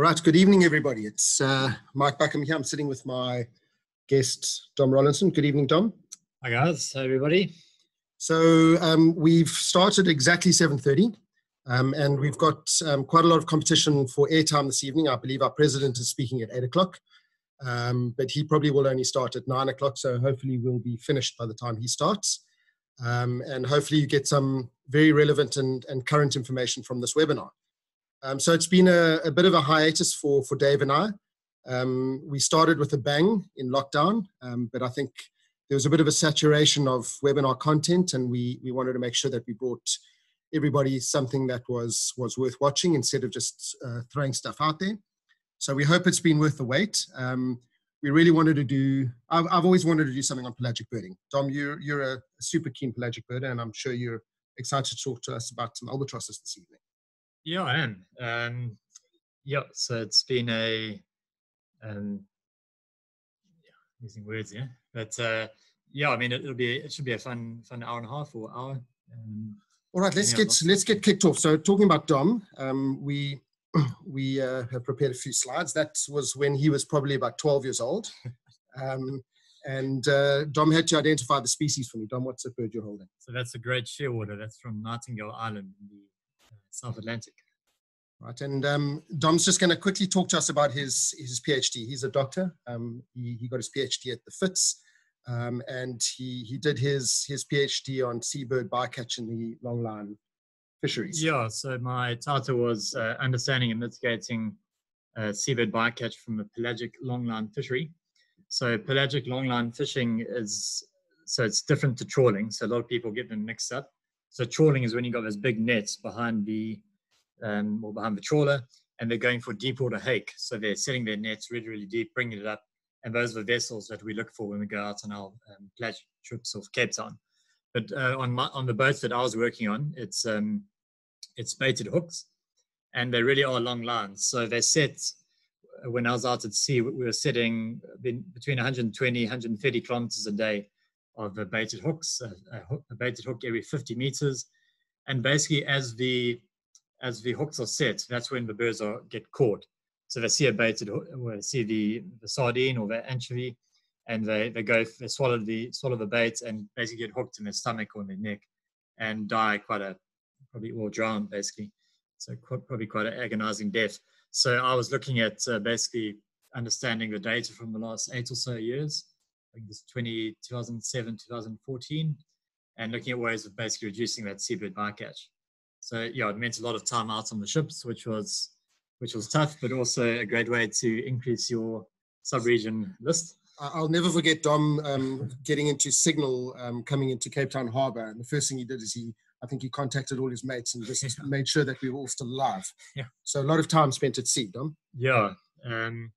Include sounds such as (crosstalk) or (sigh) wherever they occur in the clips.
All right, good evening, everybody. It's uh, Mike Buckham here. I'm sitting with my guest, Dom Rollinson. Good evening, Dom. Hi, guys. Hi, everybody. So um, we've started exactly 7.30 um, and we've got um, quite a lot of competition for airtime this evening. I believe our president is speaking at 8 o'clock, um, but he probably will only start at 9 o'clock, so hopefully we'll be finished by the time he starts. Um, and hopefully you get some very relevant and, and current information from this webinar. Um, so it's been a, a, bit of a hiatus for, for Dave and I. Um, we started with a bang in lockdown, um, but I think there was a bit of a saturation of webinar content and we, we wanted to make sure that we brought everybody something that was, was worth watching instead of just uh, throwing stuff out there. So we hope it's been worth the wait. Um, we really wanted to do, I've, I've always wanted to do something on pelagic birding. Dom, you're, you're a super keen pelagic birder and I'm sure you're excited to talk to us about some albatrosses this evening. Yeah, I am. Um, yeah, so it's been a um, yeah, using words, yeah. But uh, yeah, I mean, it, will be it should be a fun fun hour and a half or hour. Um, All right, let's yeah, get let's get kicked off. So talking about Dom, um, we (clears throat) we uh, have prepared a few slides. That was when he was probably about 12 years old. (laughs) Um, and uh, Dom had to identify the species for me. Dom, what's the bird you're holding? So that's a great shearwater. That's from Nightingale Island in the South Atlantic. Right, and um, Dom's just going to quickly talk to us about his his PhD. He's a doctor. Um, he, he got his PhD at the Fitz, um, and he he did his his PhD on seabird bycatch in the longline fisheries. Yeah, so my title was uh, understanding and mitigating uh, seabird bycatch from a pelagic longline fishery. So pelagic longline fishing is so it's different to trawling. So a lot of people get them mixed up. So trawling is when you've got those big nets behind the um, or behind the trawler, and they're going for deep water hake. So they're setting their nets really, really deep, bringing it up, and those are the vessels that we look for when we go out on our um, pelagic trips off Cape Town. But uh, on my, on the boats that I was working on, it's um, it's baited hooks, and they really are long lines. So they set when I was out at sea, we were setting between 120, 130 kilometers a day of the baited hooks, a, a, a, baited hook every 50 meters. And basically, as the as the hooks are set, that's when the birds are get caught. So they see a baited hook, they see the, the sardine or the anchovy, and they, they go they swallow the swallow the bait and basically get hooked in their stomach or in their neck, and die quite a probably or drown basically. So quite, probably quite an agonizing death. So I was looking at uh, basically understanding the data from the last eight or so years I think it's 20, 2007, 2014, and looking at ways of basically reducing that seabird bycatch. So yeah, it meant a lot of time out on the ships, which was which was tough, but also a great way to increase your sub-region list. I'll never forget Dom um, getting into Signal, um, coming into Cape Town Harbour, and the first thing he did is he, I think he contacted all his mates and just (laughs) yeah. made sure that we were all still alive. Yeah. So a lot of time spent at sea, Dom. Yeah. Um,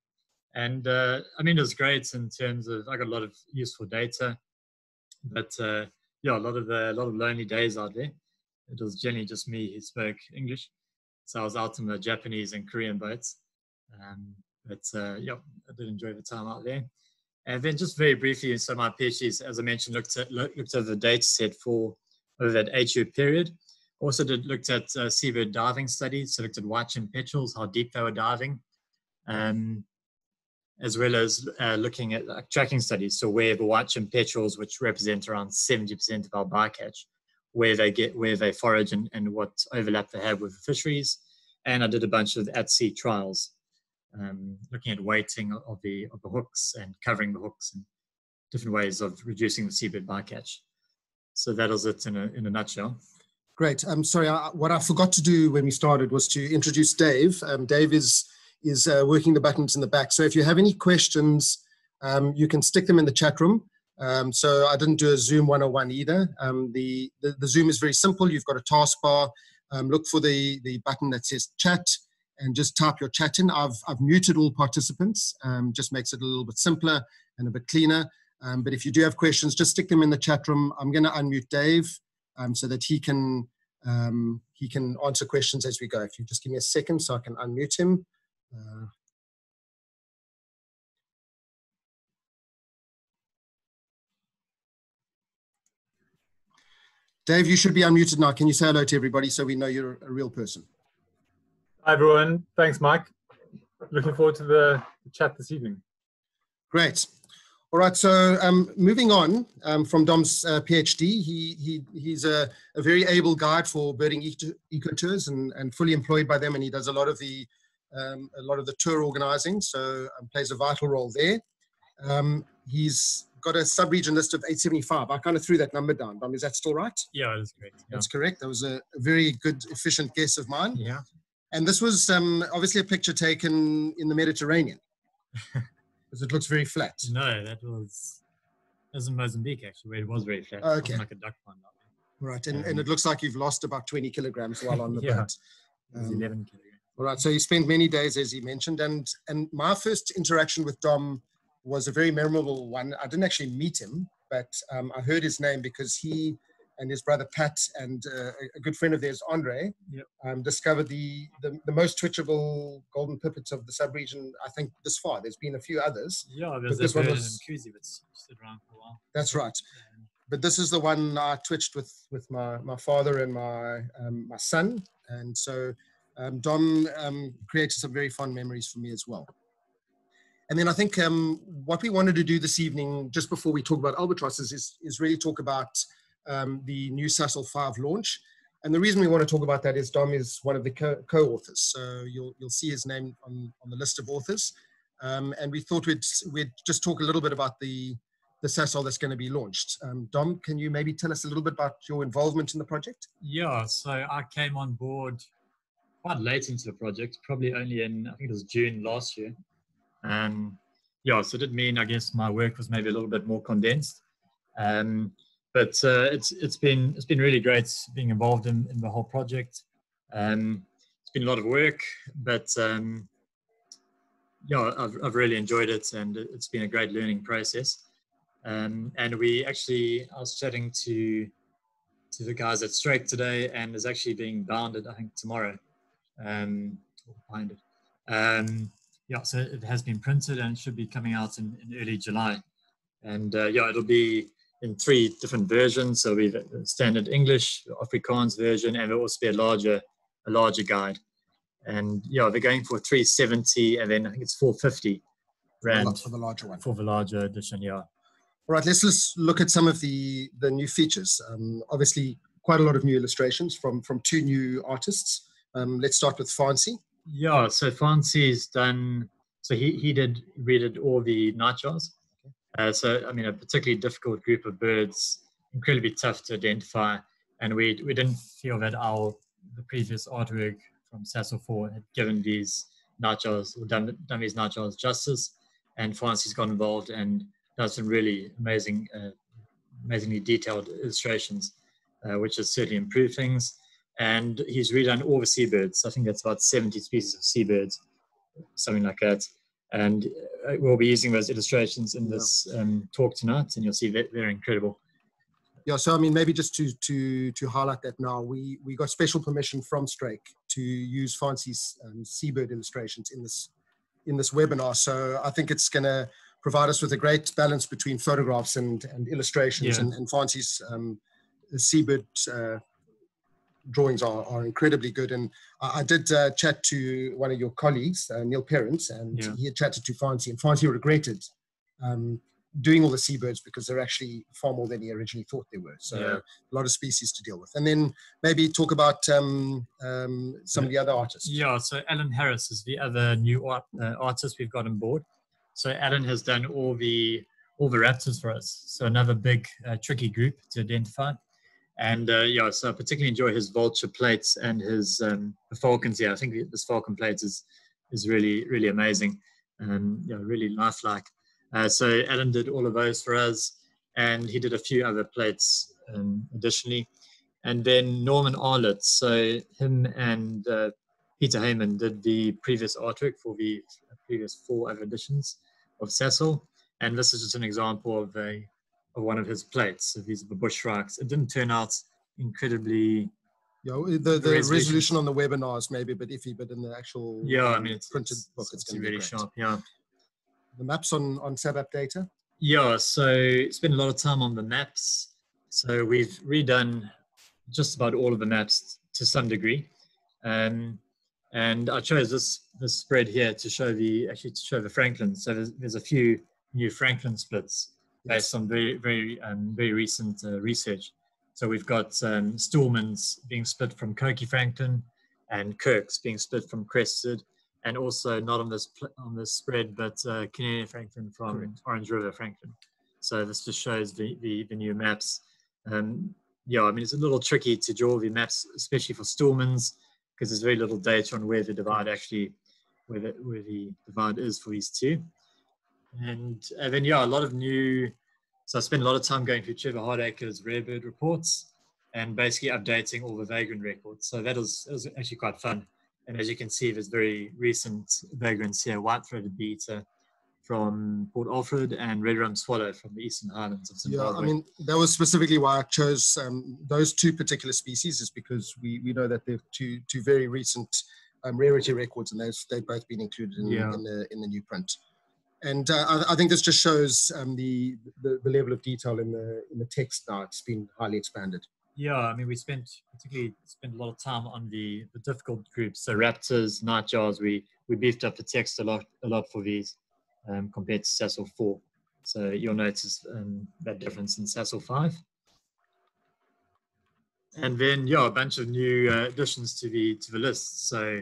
and uh, I mean, it was great in terms of I got a lot of useful data, but uh, yeah, a lot of a lot of lonely days out there. It was generally just me who spoke English, so I was out on the Japanese and Korean boats. Um, but uh, yeah, I did enjoy the time out there. And then just very briefly, so my PhD, as I mentioned, looked at looked at the data set for over that eight-year period. Also did looked at uh, seabird diving studies, so looked at white-chinned petrels, how deep they were diving. Um, as well as uh, looking at tracking studies. So where the white-chinned petrels, which represent around 70% of our bycatch, where they get where they forage and, and what overlap they have with the fisheries. And I did a bunch of at-sea trials, um, looking at weighting of the of the hooks and covering the hooks and different ways of reducing the seabird bycatch. So that was it in a, in a nutshell. Great. I'm sorry. I, what I forgot to do when we started was to introduce Dave. Um, Dave is is uh, working the buttons in the back. So if you have any questions, um, you can stick them in the chat room. Um, so I didn't do a Zoom 101 either. Um, the, the, the, Zoom is very simple. You've got a taskbar. Um, look for the, the button that says chat and just type your chat in. I've, I've muted all participants, um, just makes it a little bit simpler and a bit cleaner. Um, but if you do have questions, just stick them in the chat room. I'm going to unmute Dave so that he can, he can answer questions as we go. If you just give me a second so I can unmute him. Uh, Dave, you should be unmuted now. Can you say hello to everybody so we know you're a real person? Hi, everyone. Thanks, Mike. looking forward to the chat this evening. Great. All right, so um, moving on um, from Dom's uh, PhD, he, he, he's a, a, very able guide for birding eco, eco tours and, and fully employed by them, and he does a lot of the um, a lot of the tour organizing, so um, plays a vital role there. Um, he's got a sub-region list of 875. I kind of threw that number down. Dom, is that still right? Yeah, that's correct. Yeah. That's correct. That was a, very good, efficient guess of mine. Yeah. And this was um, obviously a picture taken in the Mediterranean. (laughs) because it looks very flat. No, that was that was in Mozambique actually, where it was very flat. okay. Like a duck pond. Right, and, um, and it looks like you've lost about 20 kilograms while on the (laughs) yeah, boat. Um, 11 kilograms. All right, so you spent many days, as you mentioned, and and my first interaction with Dom was a very memorable one. I didn't actually meet him, but um, I heard his name because he and his brother Pat and uh, a good friend of theirs, Andre, yep. um, discovered the, the, the most twitchable golden pipits of the subregion. I think this far. There's been a few others. Yeah, there's this one was, Kuzi that's stood around for a while. That's right. But this is the one I twitched with with my my father and my um, my son, and so um, Dom um, created some very fond memories for me as well. And then I think um, what we wanted to do this evening, just before we talk about albatrosses, is, is really talk about um, the new Sasol 5 launch. And the reason we want to talk about that is Dom is one of the co-authors. So you'll, you'll see his name on, on the list of authors. Um, and we thought we'd, we'd just talk a little bit about the, the Sasol that's going to be launched. Um, Dom, can you maybe tell us a little bit about your involvement in the project? Yeah, so I came on board quite late into the project, probably only in, I think it was June last year. Um, yeah, so it did mean, I guess, my work was maybe a little bit more condensed. Um, but uh, it's it's been it's been really great being involved in, in the whole project. Um, it's been a lot of work, but um, yeah, I've, I've really enjoyed it, and it's been a great learning process. Um, and we actually, I was chatting to to the guys at Struik today, and is actually being bounded, I think, tomorrow. Um, behind it. Um, yeah, so it has been printed and it should be coming out in, in early July. And uh, yeah, it'll be in three different versions. So we've standard English, Afrikaans version, and there'll also be a larger, a larger guide. And yeah, they're going for 370, and then I think it's 450 rand for the larger one. For the larger edition, yeah. All right, let's let's look at some of the the new features. Um, obviously, quite a lot of new illustrations from from two new artists. Um, let's start with Faansie. Yeah, so Faansie's done. So he he did redid all the nightjars uh, so, I mean, a particularly difficult group of birds, incredibly tough to identify. And we, we didn't feel that our the previous artwork from Sasol 4 had given these nightjars or done, done these nightjars justice. And Faansie's got involved and does some really amazing, uh, amazingly detailed illustrations, uh, which has certainly improved things. And he's redone all the seabirds. I think that's about 70 species of seabirds, something like that and uh, we'll be using those illustrations in this um, talk tonight, and you'll see that they're incredible. Yeah, so I mean, maybe just to to to highlight that now, we we got special permission from Struik to use Faansie's um, seabird illustrations in this in this webinar. So I think it's going to provide us with a great balance between photographs and and illustrations, yeah. and, and Faansie's um, seabird uh, drawings are, are incredibly good. And I, I did uh, chat to one of your colleagues, uh, Neil Parents, and yeah. he had chatted to Faansie, and Faansie regretted um, doing all the seabirds because they're actually far more than he originally thought they were. So yeah. a lot of species to deal with. And then maybe talk about um, um, some of the other artists. Yeah, so Alan Harris is the other new art, uh, artist we've got on board. So Alan has done all the all the raptors for us. So another big uh, tricky group to identify. And uh, yeah, so I particularly enjoy his vulture plates and his um, falcons. Yeah, I think this falcon plate is is really really amazing and yeah, really lifelike. Uh, so Alan did all of those for us, and he did a few other plates um, additionally. And then Norman Arlott, so him and uh, Peter Hayman did the previous artwork for the previous four other editions of Sasol. And this is just an example of a one of his plates. So these are the bush shrikes. It didn't turn out incredibly. Yeah, the, the, the resolution. resolution. on the webinars maybe a bit iffy, but in the actual yeah, I mean, it's, printed it's, book, it's, it's really sharp. Yeah. The maps on on SABAP data. Yeah, so spent a lot of time on the maps. So we've redone just about all of the maps to some degree. Um, And I chose this this spread here to show the actually to show the francolin. So there's, there's a few new francolin splits based on very very um, very recent uh, research. So we've got um, Stuhlmann's being split from Coqui francolin, and Kirk's being split from Crested, and also not on this on this spread, but uh, Canadian francolin from Correct. Orange River francolin. So this just shows the the, the new maps. Um, yeah, I mean it's a little tricky to draw the maps, especially for Stuhlmann's, because there's very little data on where the divide actually where the, where the divide is for these two. And, and then yeah, a lot of new. So I spent a lot of time going through Trevor Hardaker's rare bird reports and basically updating all the vagrant records. So that was, was actually quite fun. And as you can see, there's very recent vagrants here, white-throated bee-eater from Port Alfred and red-rumped swallow from the eastern highlands of Zimbabwe. Yeah, I mean, that was specifically why I chose um, those two particular species is because we, we know that they're two, two very recent um, rarity records and those, they've both been included in, yeah. in, the, in the new print. And uh, I, I, think this just shows um, the, the, the level of detail in the in the text now. It's been highly expanded. Yeah, I mean, we spent particularly spent a lot of time on the, the difficult groups. So raptors, nightjars, we we beefed up the text a lot a lot for these um, compared to Sasol four. So you'll notice um, that difference in Sasol five. And then yeah, a bunch of new uh, additions to the to the list. So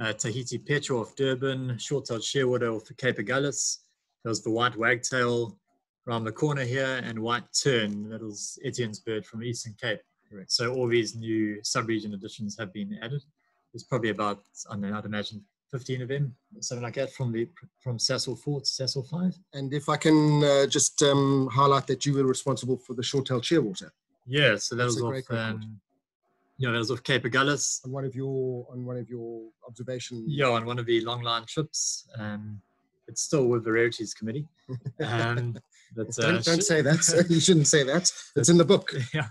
uh, Tahiti petrel off Durban, short-tailed shearwater off the Cape Agulhas. There's the white wagtail around the corner here and white tern, that is Etienne's bird from the Eastern Cape. Correct. So all these new sub-region additions have been added. There's probably about, I don't know, I'd imagine 15 of them, something like that, from the from Sasol 4 to Sasol 5. And if I can uh, just um, highlight that you were responsible for the short-tailed shearwater. Yeah, so that That's was off, um, yeah, that was off Cape Agulhas. On one of your on one of your observations. Yeah, on one of the long line trips. Um, it's still with the rarities committee. Um, (laughs) but, don't, uh, don't say that. (laughs) you shouldn't say that. It's in the book. (laughs) Yeah,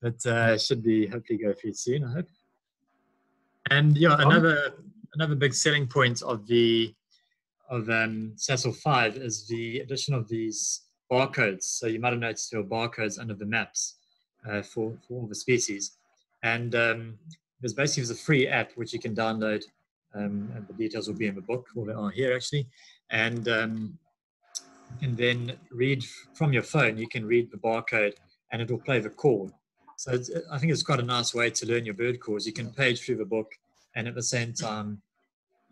but uh, should be hopefully go through soon. I hope. And yeah, another another big selling point of the of um, Sasol five is the addition of these barcodes. So you might have noticed there are barcodes under the maps uh, for for all the species, and um, there's basically there's a free app which you can download. Um, and the details will be in the book, or they are here actually. And um, and then read from your phone. You can read the barcode, and it will play the call. So I think it's quite a nice way to learn your bird calls. You can page through the book, and at the same time,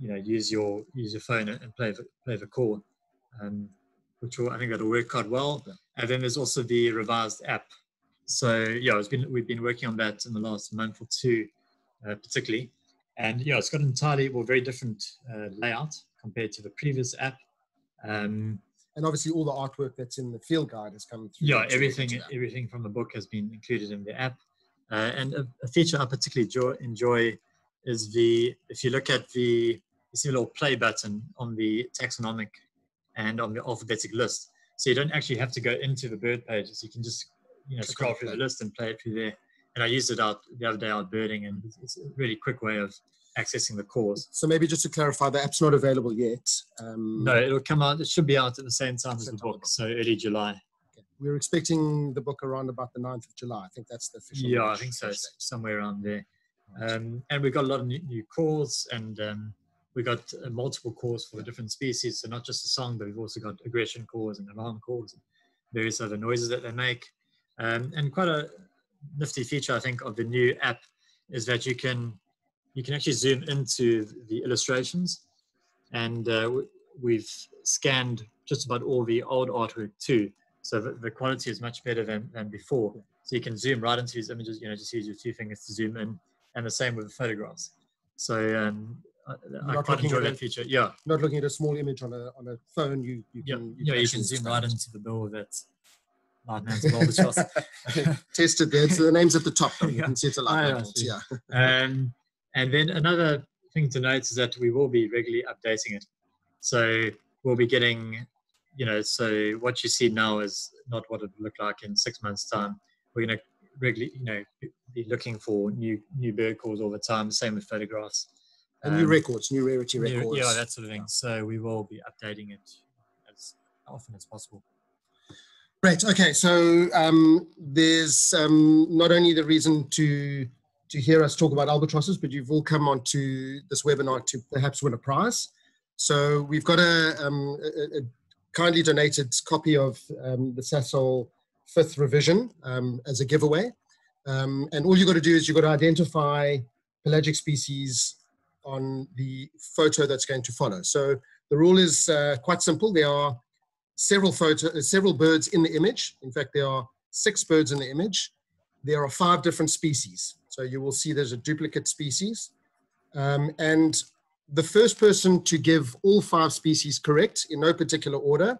you know, use your use your phone and play the, play the call, um, which will, I think that'll work quite well. And then there's also the revised app. So yeah, it's been we've been working on that in the last month or two, uh, particularly, and yeah, it's got an entirely well very different uh, layout compared to the previous app. Um, and obviously all the artwork that's in the field guide has come through. Yeah, everything everything from the book has been included in the app. Uh, and a, a, feature I particularly enjoy, enjoy is the if you look at the you see a little play button on the taxonomic and on the alphabetic list. So you don't actually have to go into the bird pages. You can just you know scroll through the list and play it through there. And I used it out the other day out birding, and it's a really quick way of accessing the cores. So maybe just to clarify, the app's not available yet. Um, no, it'll come out. It should be out at the same time as the book, so early July. Okay. We're expecting the book around about the 9th of July. I think that's the official. Yeah, I think so. Somewhere around there. Um, and we've got a lot of new, new cores, and um, we got uh, multiple cores for different species. So not just a song, but we've also got aggression cores and alarm cores, and various other noises that they make. Um, and quite a nifty feature, I think, of the new app is that you can you can actually zoom into the illustrations and uh, we've scanned just about all the old artwork too. So the, the quality is much better than, than before. So you can zoom right into these images, you know, just use your two fingers to zoom in and the same with the photographs. So um, I, I quite enjoy that a, feature. Yeah. Not looking at a small image on a, on a phone, you, you yeah. can, you yeah, can, you can zoom right into the bill that Nightman's Tested there. So the name's at the top. Though. You (laughs) yeah. can see it's a light yeah. (laughs) Um, and then another thing to note is that we will be regularly updating it. So we'll be getting, you know, so what you see now is not what it will look like in six months' time. We're going to regularly, you know, be looking for new new bird calls all the time. Same with photographs. And um, new records, new rarity new, records. Yeah, that sort of thing. So we will be updating it as often as possible. Great. Okay. So um, there's um, not only the reason to to hear us talk about albatrosses, but you've all come on to this webinar to perhaps win a prize. So we've got a, um, a, a kindly donated copy of um, the Sasol fifth revision um, as a giveaway. Um, and all you've got to do is you've got to identify pelagic species on the photo that's going to follow. So the rule is uh, quite simple. There are several photo, several birds in the image. In fact, there are six birds in the image. There are five different species. So you will see there's a duplicate species. Um, and the first person to give all five species correct in no particular order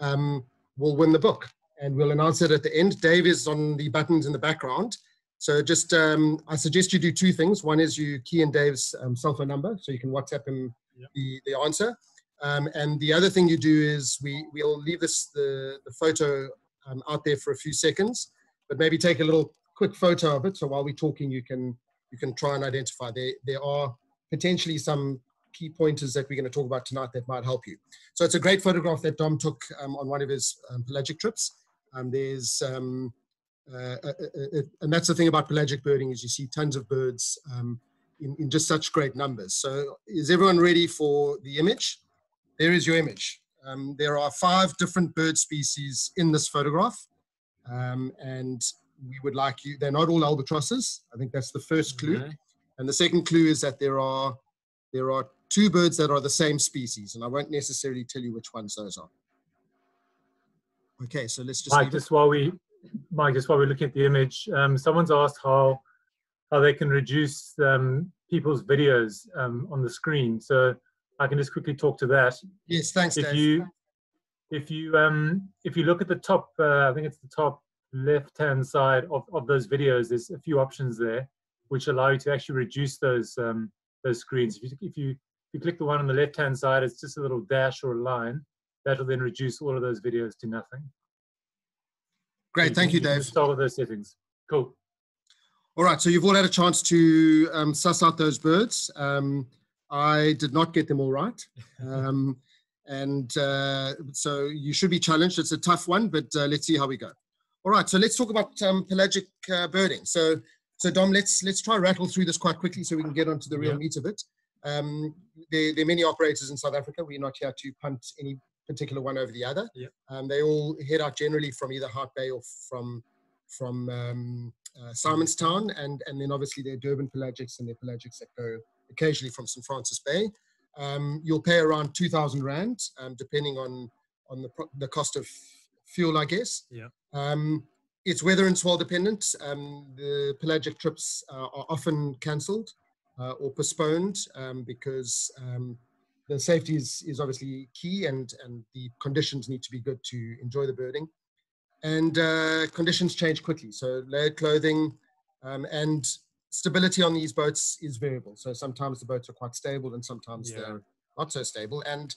um, will win the book. And we'll announce it at the end. Dave is on the buttons in the background. So just, um, I suggest you do two things. One is you key in Dave's um, cell phone number so you can WhatsApp him yep. the, the answer. Um, and the other thing you do is we, we'll leave this, the, the photo um, out there for a few seconds, but maybe take a little quick photo of it. So while we're talking, you can, you can try and identify. There, there are potentially some key pointers that we're going to talk about tonight that might help you. So it's a great photograph that Dom took um, on one of his um, pelagic trips. Um, there's, um, uh, uh, uh, uh, and that's the thing about pelagic birding is you see tons of birds in, in just such great numbers. So is everyone ready for the image? There is your image. Um, there are five different bird species in this photograph. and we would like you, they're not all albatrosses. I think that's the first clue. Okay. And the second clue is that there are, there are two birds that are the same species, and I won't necessarily tell you which ones those are. Okay, so let's just. Mike, just while we, Mike, just while we're looking at the image, um, someone's asked how how they can reduce um, people's videos um, on the screen. So I can just quickly talk to that. Yes, thanks. If Dave. you if you um if you look at the top, uh, I think it's the top left hand side of, of those videos, there's a few options there which allow you to actually reduce those um, those screens. If you if you if you click the one on the left hand side, it's just a little dash or a line. That will then reduce all of those videos to nothing. Great, thank you, you Dave. Start with those settings. Cool. All right, so you've all had a chance to um, suss out those birds. Um, I did not get them all right. Um, and uh, so you should be challenged. It's a tough one, but uh, let's see how we go. All right, so let's talk about um, pelagic uh, birding. So, so Dom, let's let's try rattle through this quite quickly so we can get onto the real yeah. meat of it. Um, there, there, are many operators in South Africa. We're not here to punt any particular one over the other. Yeah. Um, they all head out generally from either Hout Bay or from from um, uh, Simonstown, and and then obviously there are Durban pelagics and their pelagics that go occasionally from St Francis Bay. Um, you'll pay around two thousand rand, um, depending on on the the cost of fuel, I guess. Yeah. Um, it's weather and swell dependent. Um, the pelagic trips uh, are often cancelled uh, or postponed um, because um, the safety is, is obviously key and, and the conditions need to be good to enjoy the birding. And uh, conditions change quickly. So layered clothing um, and stability on these boats is variable. So sometimes the boats are quite stable and sometimes yeah. they're not so stable. And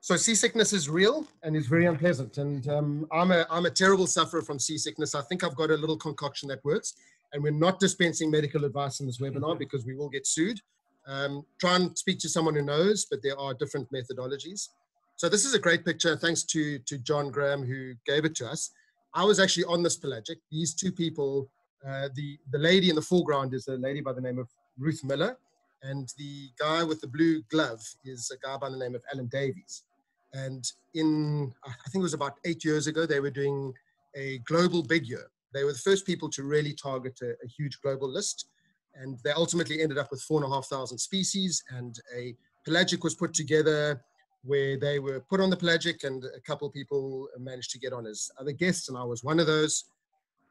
so seasickness is real and is very unpleasant. And um, I'm, a, I'm a terrible sufferer from seasickness. I think I've got a little concoction that works. And we're not dispensing medical advice in this webinar because we will get sued. Um, try and speak to someone who knows, but there are different methodologies. So this is a great picture. Thanks to, to John Graham who gave it to us. I was actually on this pelagic. These two people, uh, the, the lady in the foreground is a lady by the name of Ruth Miller. And the guy with the blue glove is a guy by the name of Alan Davies. And in, I think it was about eight years ago, they were doing a global big year. They were the first people to really target a, a huge global list. And they ultimately ended up with four and a half thousand species. And a pelagic was put together where they were put on the pelagic, and a couple of people managed to get on as other guests. And I was one of those.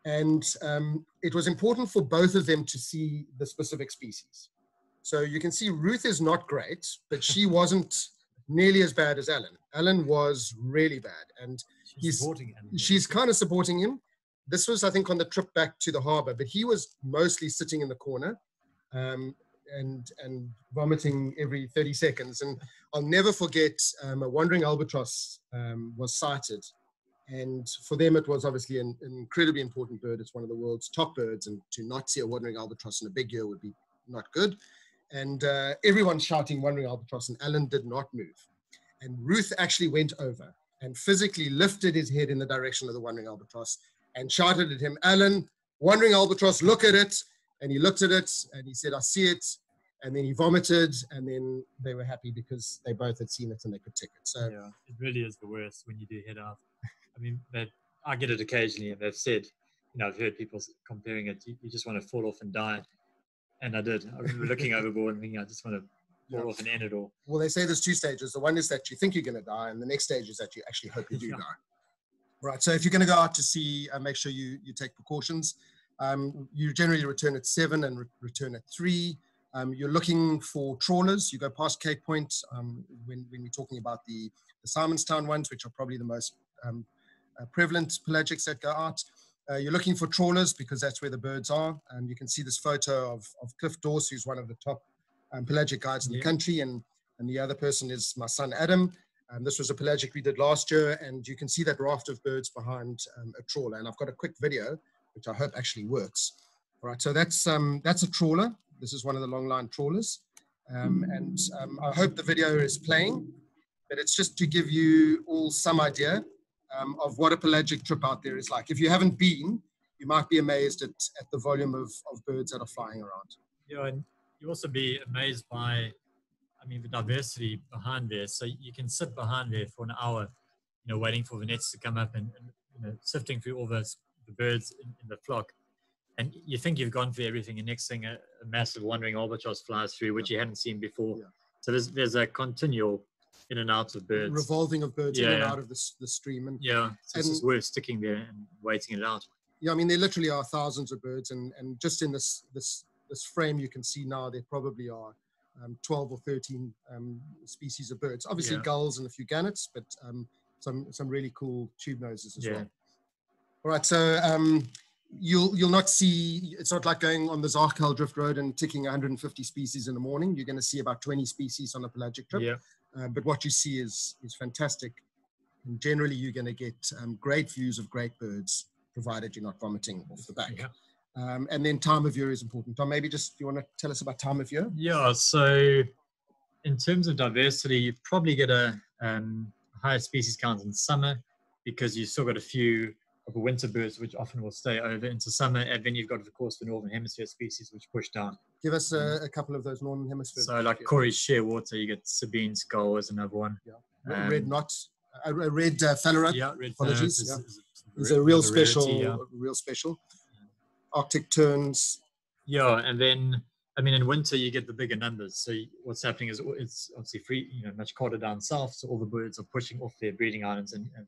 And um, it was important for both of them to see the specific species. So you can see Ruth is not great, but she (laughs) wasn't nearly as bad as Alan. Alan was really bad, and she's he's supporting him. She's kind of supporting him. This was, I think, on the trip back to the harbour, but he was mostly sitting in the corner, um, and and vomiting every 30 seconds. And I'll never forget um, a wandering albatross um, was sighted, and for them it was obviously an, an, incredibly important bird. It's one of the world's top birds, and to not see a wandering albatross in a big year would be not good and uh, everyone shouting wandering albatross and alan did not move and ruth actually went over and physically lifted his head in the direction of the wandering albatross and shouted at him alan wandering albatross look at it and he looked at it and he said, I see it. And then he vomited, and then they were happy because they both had seen it and they could tick it. So, yeah, it really is the worst when you do head off. I mean, I get it occasionally, and they've said, you know, I've heard people comparing it. You, you just want to fall off and die, and I did. I remember looking (laughs) overboard and thinking, I just want to fall Yeah. off and end it all. well, they say there's two stages. The one is that you think you're going to die, and the next stage is that you actually hope you do Yeah. die. Right. So, if you're going to go out to sea, uh, make sure you you take precautions. Um, you generally return at seven and re- return at three. Um, you're looking for trawlers. You go past Cape Point um, when, when we're talking about the, the Simonstown ones, which are probably the most um, prevalent pelagics that go out. Uh, you're looking for trawlers because that's where the birds are. And you can see this photo of, of Cliff Dorse, who's one of the top um, pelagic guides in the country. And, and the other person is my son, Adam. Um, this was a pelagic we did last year. And you can see that raft of birds behind um, a trawler. And I've got a quick video, which I hope actually works. All right, so that's, um, that's a trawler. This is one of the long line trawlers. Um, and um, I hope the video is playing, but it's just to give you all some idea um, of what a pelagic trip out there is like. If you haven't been, you might be amazed at, at the volume of, of birds that are flying around. Yeah, and you also be amazed by, I mean, the diversity behind there. So you can sit behind there for an hour, you know, waiting for the nets to come up and, and you know, sifting through all those the birds in, in the flock. And you think you've gone through everything, and next thing a, a massive wandering albatross flies through, which you hadn't seen before. Yeah. So there's there's a continual in and out of birds. Revolving of birds in and Yeah. out of the, the stream. And yeah, so it's And- just worth sticking there and waiting it out. yeah, I mean, there literally are thousands of birds. And, and just in this, this, this frame, you can see now there probably are um, 12 or 13 um, species of birds. Obviously, Yeah. gulls and a few gannets, but um, some, some really cool tube noses as Yeah. well. All right, so um, you'll you'll not see. It's not like going on the Zaagkuildrift Road and ticking 150 species in the morning. You're going to see about 20 species on a pelagic trip. Yeah, Uh, but what you see is is fantastic. And generally, you're going to get um, great views of great birds, provided you're not vomiting off the back. yeah. Um, and then time of year is important. Dom, maybe just you want to tell us about time of year? Yeah, so in terms of diversity, you probably get a um, higher species count in summer because you've still got a few of the winter birds which often will stay over into summer, and then you've got, of course, the northern hemisphere species which push down. Give us a, a couple of those northern hemisphere. So, like Cory's shearwater, you get Sabine's gull as another one. Red- red knot, a, a red uh, phalarope Yeah, red Apologies, phalarope yeah. is, is a real another rarity, special, yeah. real special. Arctic terns. Yeah, and then I mean, in winter you get the bigger numbers. So what's happening is it's obviously free, you know, much colder down south. So all the birds are pushing off their breeding islands and, and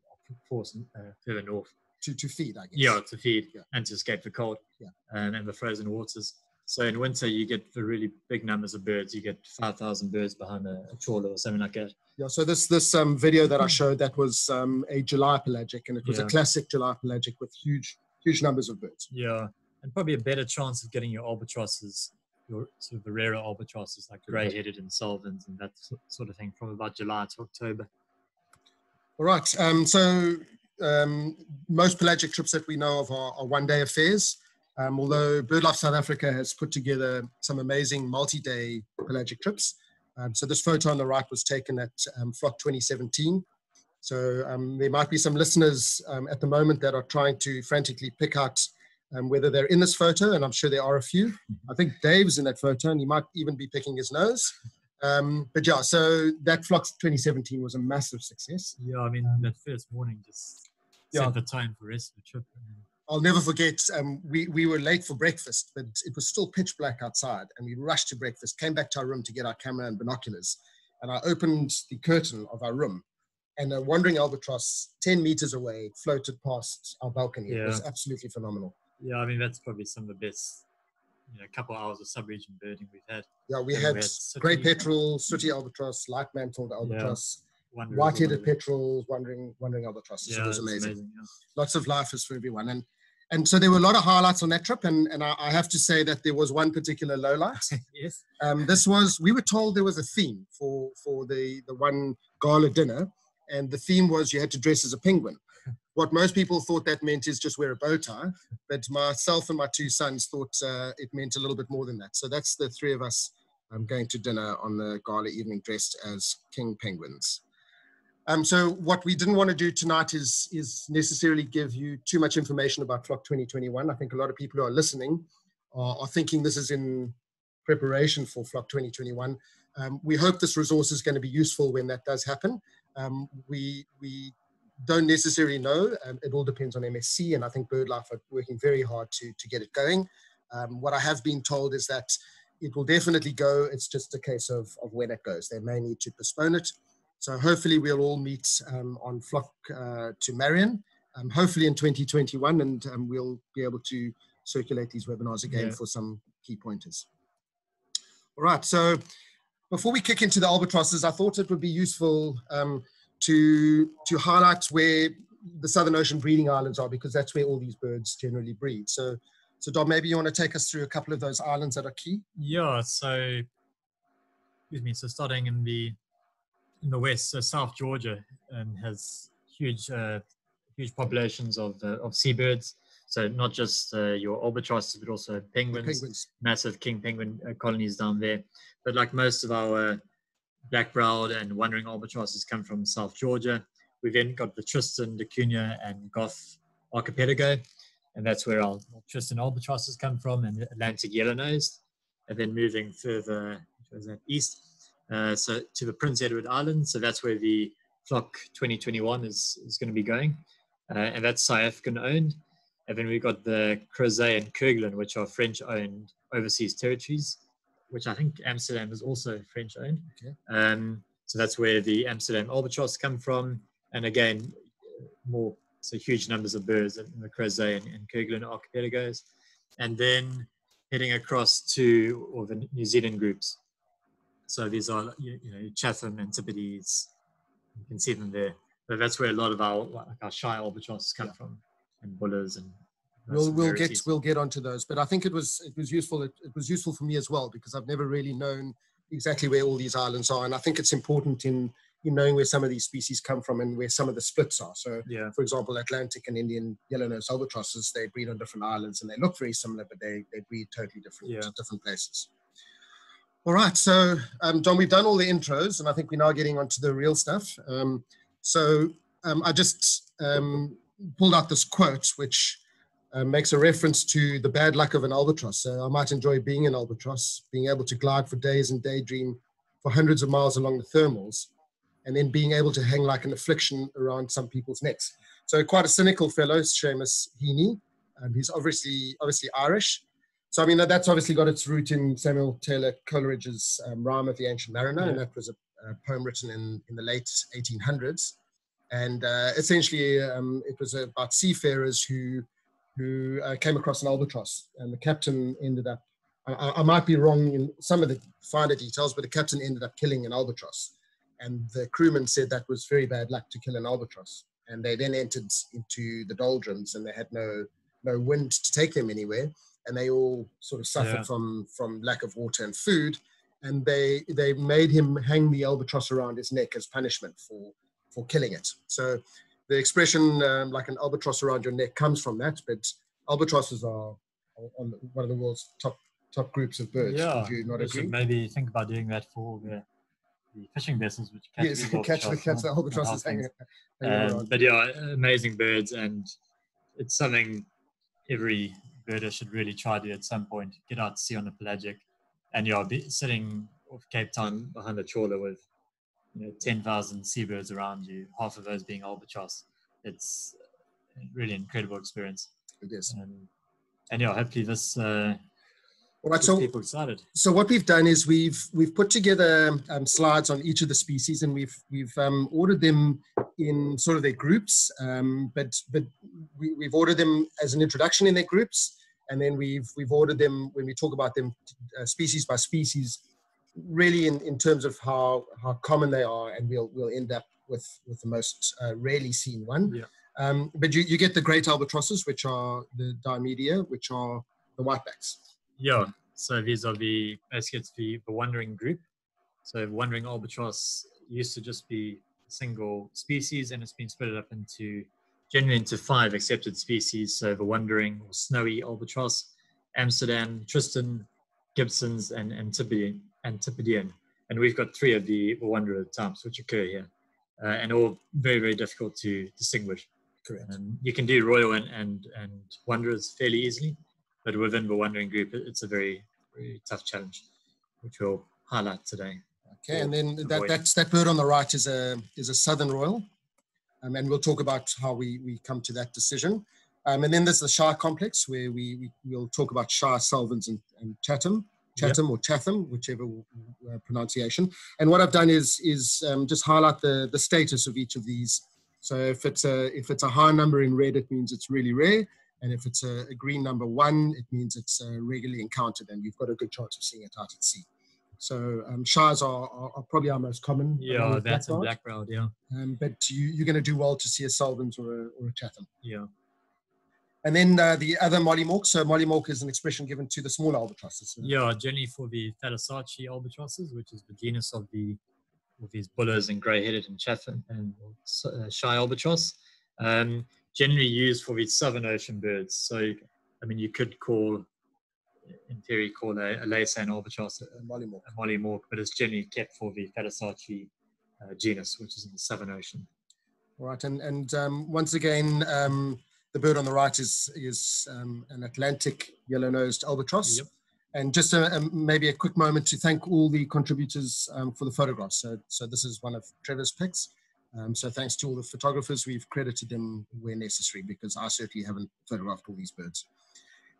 forced uh, further north. To, to feed, I guess. Yeah, to feed Yeah. and to escape the cold Yeah. and, and the frozen waters. So in winter you get the really big numbers of birds. You get five thousand birds behind a, a trawler or something like that. Yeah, so this this um, video that I showed that was um, a July pelagic, and it was a classic July pelagic with huge huge numbers of birds. Yeah, and probably a better chance of getting your albatrosses, your sort of the rarer albatrosses like grey-headed and Salvin's and that sort of thing from about July to October. All right. Um, so um, most pelagic trips that we know of are, are one-day affairs. Um, although BirdLife South Africa has put together some amazing multi-day pelagic trips. Um, so this photo on the right was taken at um, Flock 2017. So um, there might be some listeners um, at the moment that are trying to frantically pick out um, whether they're in this photo, and I'm sure there are a few. I think Dave's in that photo, and he might even be picking his nose. Um, but yeah, so that Flock 2017 was a massive success. Yeah, I mean that first morning just Yeah. set the tone for the rest of the trip. I mean, I'll never forget. Um, we we were late for breakfast, but it was still pitch black outside, and we rushed to breakfast. Came back to our room to get our camera and binoculars, and I opened the curtain of our room, and a wandering albatross ten meters away floated past our balcony. It was absolutely phenomenal. yeah, I mean that's probably some of the best, you know, couple hours of sub-region birding we've had. Yeah, we And had we had grey petrel, sooty albatross, light mantled albatross, all white-headed petrels, wandering wandering albatrosses. Yeah, it was it's amazing. yeah. lots of life is for everyone. And and so there were a lot of highlights on that trip. And, and I, I have to say that there was one particular low light. (laughs) yes. Um, this was we were told there was a theme for for the the one gala dinner, and the theme was you had to dress as a penguin. (laughs) What most people thought that meant is just wear a bow tie, but myself and my two sons thought uh, it meant a little bit more than that. So that's the three of us um, going to dinner on the gala evening dressed as king penguins. Um, so what we didn't want to do tonight is is necessarily give you too much information about Flock 2021. I think a lot of people who are listening are, are thinking this is in preparation for Flock 2021. Um, we hope this resource is going to be useful when that does happen. Um, we, we don't necessarily know. Um, it all depends on MSC, and I think BirdLife are working very hard to, to get it going. Um, what I have been told is that it will definitely go. It's just a case of, of when it goes. They may need to postpone it. So hopefully we'll all meet um, on Flock uh, to Marion, um, hopefully in 2021, and um, we'll be able to circulate these webinars again yeah. for some key pointers. All right, so before we kick into the albatrosses, I thought it would be useful um, to, to highlight where the Southern Ocean breeding islands are, because that's where all these birds generally breed. So so Dom, maybe you want to take us through a couple of those islands that are key? Yeah, so excuse me, so starting in the in the west, so South Georgia um, has huge uh, huge populations of uh, of seabirds. So not just uh, your albatrosses, but also penguins, penguins. massive king penguin uh, colonies down there. But like most of our black-browed and wandering albatrosses come from South Georgia. We've then got the Tristan, da Cunha, and Gough archipelago and that's where our Tristan albatrosses come from, and Atlantic yellow-nosed, and then moving further east, uh, so to the Prince Edward Island. So that's where the Flock 2021 is is going to be going, uh, and that's South African owned. And then we've got the Crozet and Kerguelen, which are French owned overseas territories, which I think Amsterdam is also French owned. Okay. Um, so that's where the Amsterdam albatross come from, and again, more so huge numbers of birds in the Crozet and, and Kerguelen archipelagos. And then heading across to all the New Zealand groups. So these are, you, you know, Chatham, Antipodes, you can see them there. But that's where a lot of our, like our shy albatrosses come yeah. from, and Buller's and we'll we'll get we'll get onto those but i think it was it was useful it, it, was useful for me as well because i've never really known exactly where all these islands are and i think it's important in in knowing where some of these species come from and where some of the splits are. So, yeah. for example, Atlantic and Indian yellow-nosed albatrosses, they breed on different islands and they look very similar, but they, they breed totally different, yeah. different places. All right, so um, John, we've done all the intros, and I think we're now getting onto the real stuff. Um, so um, I just um, pulled out this quote, which uh, makes a reference to the bad luck of an albatross. So I might enjoy being an albatross, being able to glide for days and daydream for hundreds of miles along the thermals, and then being able to hang like an affliction around some people's necks. So quite a cynical fellow, Seamus Heaney. Um, he's obviously obviously Irish. So I mean that's obviously got its root in Samuel Taylor Coleridge's um, Rime of the Ancient Mariner, yeah. and that was a, a, poem written in, in the late 1800s. And uh, essentially, um, it was about seafarers who who uh, came across an albatross, and the captain ended up. I, I might be wrong in some of the finer details, but the captain ended up killing an albatross and the crewman said that was very bad luck to kill an albatross. And they then entered into the doldrums, and they had no no wind to take them anywhere, and they all sort of suffered yeah. from from lack of water and food. And they they made him hang the albatross around his neck as punishment for for killing it. So the expression um, like an albatross around your neck comes from that. But albatrosses are on one of the world's top top groups of birds. Yeah, Would you not agree? maybe think about doing that for the the fishing vessels which catch, yes, the catch, the, catch the albatrosses hanging, (laughs) hanging um, But yeah, amazing birds, and it's something every birder should really try to at some point get out to sea on the pelagic, and be sitting off Cape Town behind a trawler with you know, 10,000 seabirds around you, half of those being albatross. It's a really incredible experience. It is. Um, and yeah, hopefully this uh, all right, so people excited. So what we've done is we've we've put together um, slides on each of the species, and we've we've um, ordered them in sort of their groups, um, but but we, we've ordered them as an introduction in their groups, and then we've we've ordered them when we talk about them uh, species by species, really in, in terms of how how common they are, and we'll we'll end up with with the most uh, rarely seen one. Yeah. Um, but you, you get the great albatrosses, which are the Diomedea, which are the whitebacks. Yeah, so these are the basically it's the, the wandering group. So wandering albatross used to just be single species and it's been split up into generally into five accepted species. So the wandering or snowy albatross, Amsterdam, Tristan, Gibson's, and Antipodean. Antipodean. And we've got three of the, wanderer types which occur here. Uh, and all very, very difficult to distinguish. Correct. you can do royal and, and, and wanderers fairly easily but within the wandering group, it's a very, very tough challenge, which we'll highlight today. Okay, and then that, that's, that bird on the right is a, is a Southern Royal. Um, and we'll talk about how we, we come to that decision. Um, and then there's the Shire complex where we, we will talk about Shire, Salvin's and, and Chatham, Chatham yep. or Chatham, whichever uh, pronunciation. And what I've done is, is um, just highlight the, the status of each of these. So if it's a, if it's a high number in red, it means it's really rare. And if it's a, a green number one, it means it's uh, regularly encountered and you've got a good chance of seeing it out at sea. So um, shys are, are, are, probably our most common. Yeah, that's a black-browed, yeah. Um, but you, you're going to do well to see a Salvin's or a, or a Chatham. Yeah. And then uh, the other Mollymawk. So Mollymawk is an expression given to the small albatrosses. Yeah, generally for the Thalassarche albatrosses, which is the genus of the of these Buller's and grey-headed and Chatham and uh, shy albatross. Um, generally used for these southern ocean birds. So, I mean, you could call in theory called a, a Laysan albatross, a, mollymawk. a but it's generally kept for the Thalassarche uh, genus, which is in the Southern Ocean. Right, and and um, once again, um, the bird on the right is is um, an Atlantic yellow-nosed albatross. Yep. And just a, a, maybe a quick moment to thank all the contributors um, for the photographs. So, so this is one of Trevor's pics. Um, so thanks to all the photographers, we've credited them where necessary because I certainly haven't photographed all these birds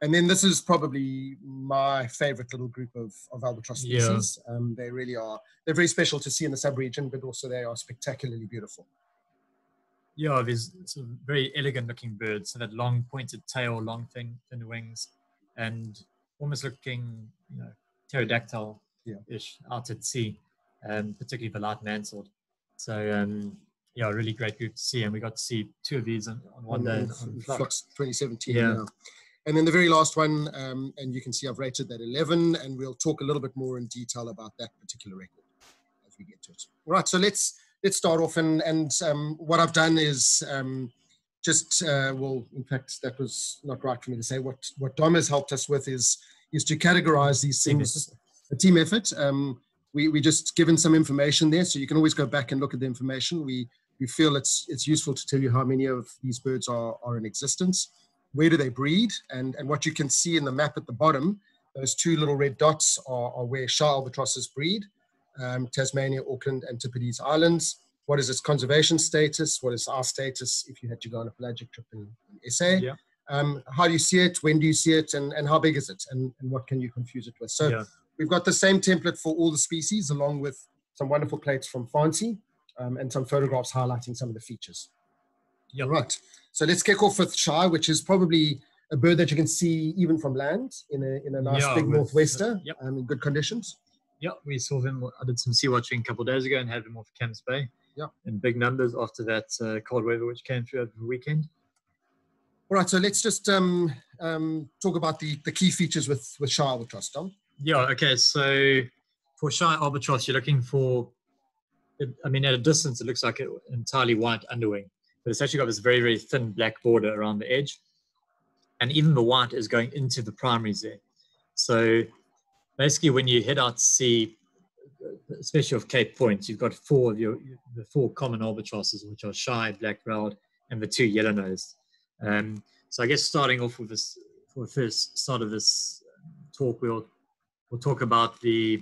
and then this is probably my favorite little group of, of albatross species. Yeah. Um, they really are, they're very special to see in the subregion, but also they are spectacularly beautiful. Yeah, there's very elegant looking birds. So that long pointed tail, long thin, thin wings, and almost looking, you know, pterodactyl-ish yeah. out at sea, um, particularly the light-mantled. So um, yeah, really great group to see, and we got to see two of these on, on one day. On Flock 2017. Yeah. yeah. And then the very last one, um, and you can see I've rated that 11, and we'll talk a little bit more in detail about that particular record as we get to it. All right, so let's let's start off, and and um, what I've done is um, just uh, well, in fact, that was not right for me to say. What what Dom has helped us with is is to categorize these things. A team effort. Um, we we just given some information there, so you can always go back and look at the information. We we feel it's it's useful to tell you how many of these birds are are in existence where do they breed? And, and what you can see in the map at the bottom, those two little red dots are, are where Shy albatrosses breed, um, Tasmania, Auckland, Antipodes Islands. What is its conservation status? What is our status if you had to go on a pelagic trip in, in SA? Yeah. Um, how do you see it? When do you see it? And, and how big is it? And, and what can you confuse it with? So yeah. we've got the same template for all the species, along with some wonderful plates from Faansie um, and some photographs highlighting some of the features. Yeah. Right. So let's kick off with Shy, which is probably a bird that you can see even from land in a, in a nice yeah, big northwester yep. um, in good conditions. Yeah, we saw them. I did some sea watching a couple of days ago and had them off Camps Bay. Yeah. In big numbers after that uh, cold weather which came through over the weekend. All right, so let's just um, um, talk about the, the key features with, with Shy albatross, Dom. Yeah, okay. So for Shy albatross, you're looking for, I mean, at a distance, it looks like an entirely white underwing but it's actually got this very, very thin black border around the edge. And even the white is going into the primaries there. So basically when you head out to sea, especially off Cape Point, you've got four of your, the four common albatrosses, which are shy, black-browed, and the two yellow-nosed. Um, so I guess starting off with this, for the first start of this talk, we'll, we'll talk about the,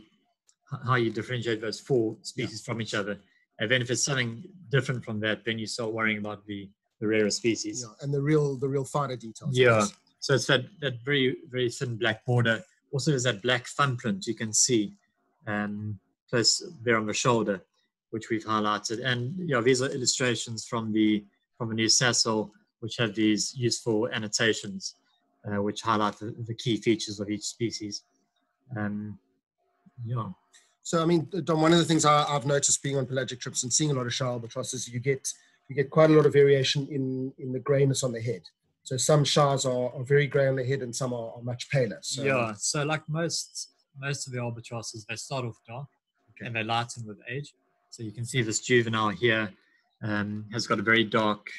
how you differentiate those four species yeah. from each other. And then if it's something different from that, then you start worrying about the, the rarer species. Yeah, and the real the real finer details. Yeah. So it's that, that very, very thin black border. Also there's that black thumb print you can see um, close there on the shoulder, which we've highlighted. And yeah, these are illustrations from the from the new Sasol, which have these useful annotations, uh, which highlight the, the, key features of each species. Um, yeah. So I mean, Dom, one of the things I, have noticed being on pelagic trips and seeing a lot of Shy albatrosses, you get you get quite a lot of variation in in the grayness on the head. So some shys are, are very grey on the head and some are, are much paler. So, yeah. So like most most of the albatrosses, they start off dark okay. and they lighten with age. So you can see this juvenile here um, has got a very dark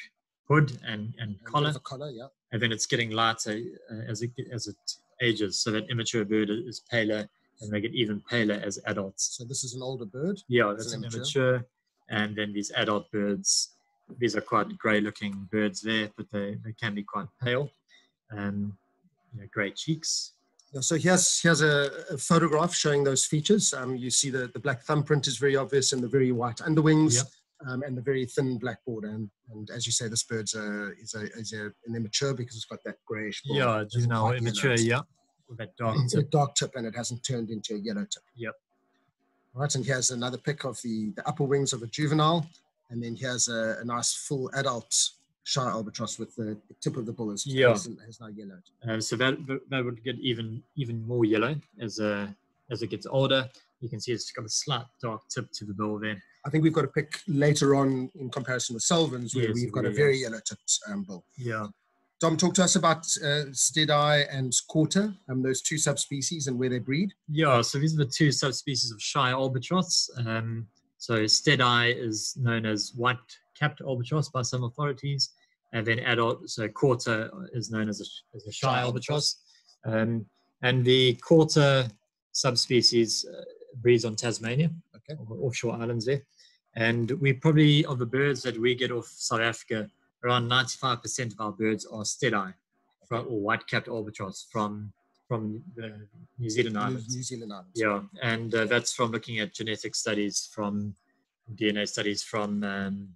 hood and, and, and collar. collar yeah. And then it's getting lighter uh, as it as it ages. So that immature bird is paler and they get even paler as adults. So this is an older bird? Yeah, that's an immature. And then these adult birds, these are quite grey looking birds there, but they, they can be quite pale. Um, you know, grey cheeks. Yeah, so here's here's a, a, photograph showing those features. Um, you see the, the black thumbprint is very obvious and the very white underwings Yep. um, and the very thin black border. And, and as you say, this bird's a, is, a, is a, an immature because it's got that grayish border. Yeah, juvenile, immature, yeah. With that dark It's a tip. dark tip and it hasn't turned into a yellow tip. Yep. Right, and here's another pic of the, the upper wings of a juvenile. And then here's a, a nice full adult shy albatross with the, the tip of the bill is, Yeah. has, has now yellowed. Uh, so that that would get even even more yellow as uh, as it gets older. You can see it's got a slight dark tip to the bill there. I think we've got a pic later on in comparison with Salvin's where Yes, we've got a very yellow tipped um, bull. Yeah. Dom, talk to us about uh, Steadi and Cauta, um, those two subspecies and where they breed. Yeah, so these are the two subspecies of shy albatross. Um, so Steadi is known as white-capped albatross by some authorities, and then adult, so cauta is known as a, as a shy albatross. Um, and the cauta subspecies uh, breeds on Tasmania, Okay. or offshore islands there. And we probably, of the birds that we get off South Africa, around 95% of our birds are Steadi, or white-capped albatross from from the New Zealand islands. New Zealand Islands. Yeah, and uh, that's from looking at genetic studies from DNA studies from um,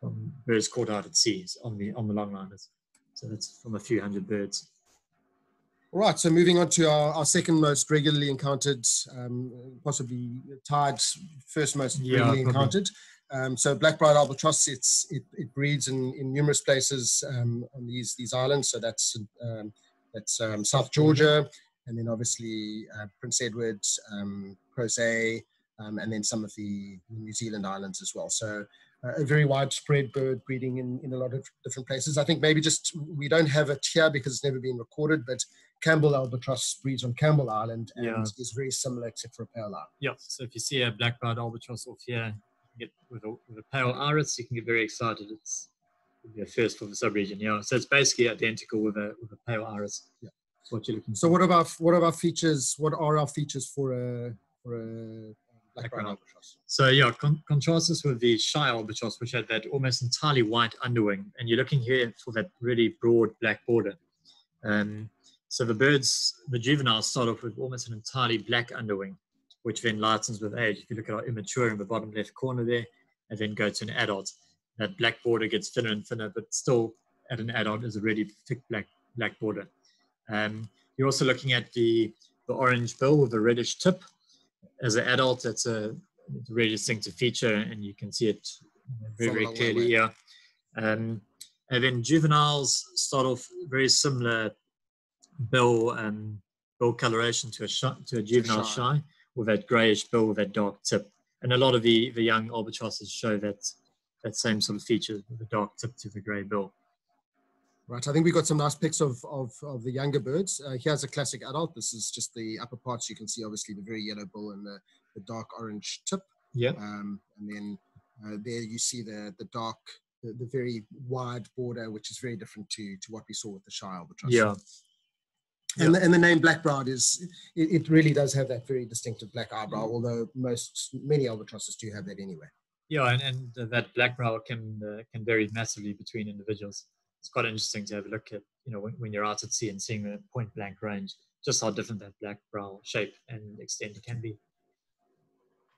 from birds caught out at sea on the on the longliners. So that's from a few hundred birds. All right, so moving on to our, our second most regularly encountered, um, possibly tied first most Yeah, regularly probably. encountered. Um, so black-browed albatross, it's, it, it breeds in, in numerous places um, on these these islands. So that's um, that's um, South Georgia, and then obviously uh, Prince Edward, um, Crozet, um, and then some of the New Zealand islands as well. So uh, a very widespread bird breeding in, in a lot of different places. I think maybe just we don't have it here because it's never been recorded, but Campbell albatross breeds on Campbell Island and Yeah. is very similar except for a pale eye. Yeah. So if you see a black-browed albatross off here, get with a, with a pale iris, you can get very excited. It's a first for the subregion. Yeah. So it's basically identical with a with a pale iris. Yeah. That's what you're looking So for. what about what are our features? What are our features for a for a black Black-browed. albatross? So yeah, con- contrast this with the shy albatross, which had that almost entirely white underwing, and you're looking here for that really broad black border. Um, so the birds, the juveniles, start off with almost an entirely black underwing, which then lightens with age. If you look at our immature in the bottom left corner there, and then go to an adult, that black border gets thinner and thinner, but still at an adult is a really thick black black border. Um, you're also looking at the the orange bill with a reddish tip. As an adult, that's a really distinctive feature, and you can see it very, very clearly. Yeah. Um, and then juveniles start off very similar bill um, bill coloration to a shy, to a juvenile shy. shy, with that greyish bill with that dark tip. And a lot of the the young albatrosses show that that same sort of feature the dark tip to the grey bill. Right, I think we've got some nice pics of, of, of the younger birds. Uh, here's a classic adult. This is just the upper parts. You can see obviously the very yellow bill and the, the dark orange tip. Yeah. Um, and then uh, there you see the, the dark, the, the very wide border, which is very different to, to what we saw with the shy albatross. Yeah. And, the, and the name black-browed is, it, it really does have that very distinctive black eyebrow, although most, many albatrosses do have that anyway. Yeah, and, and uh, that black brow can uh, can vary massively between individuals. It's quite interesting to have a look at, you know, when, when you're out at sea and seeing the point blank range, just how different that black brow shape and extent can be.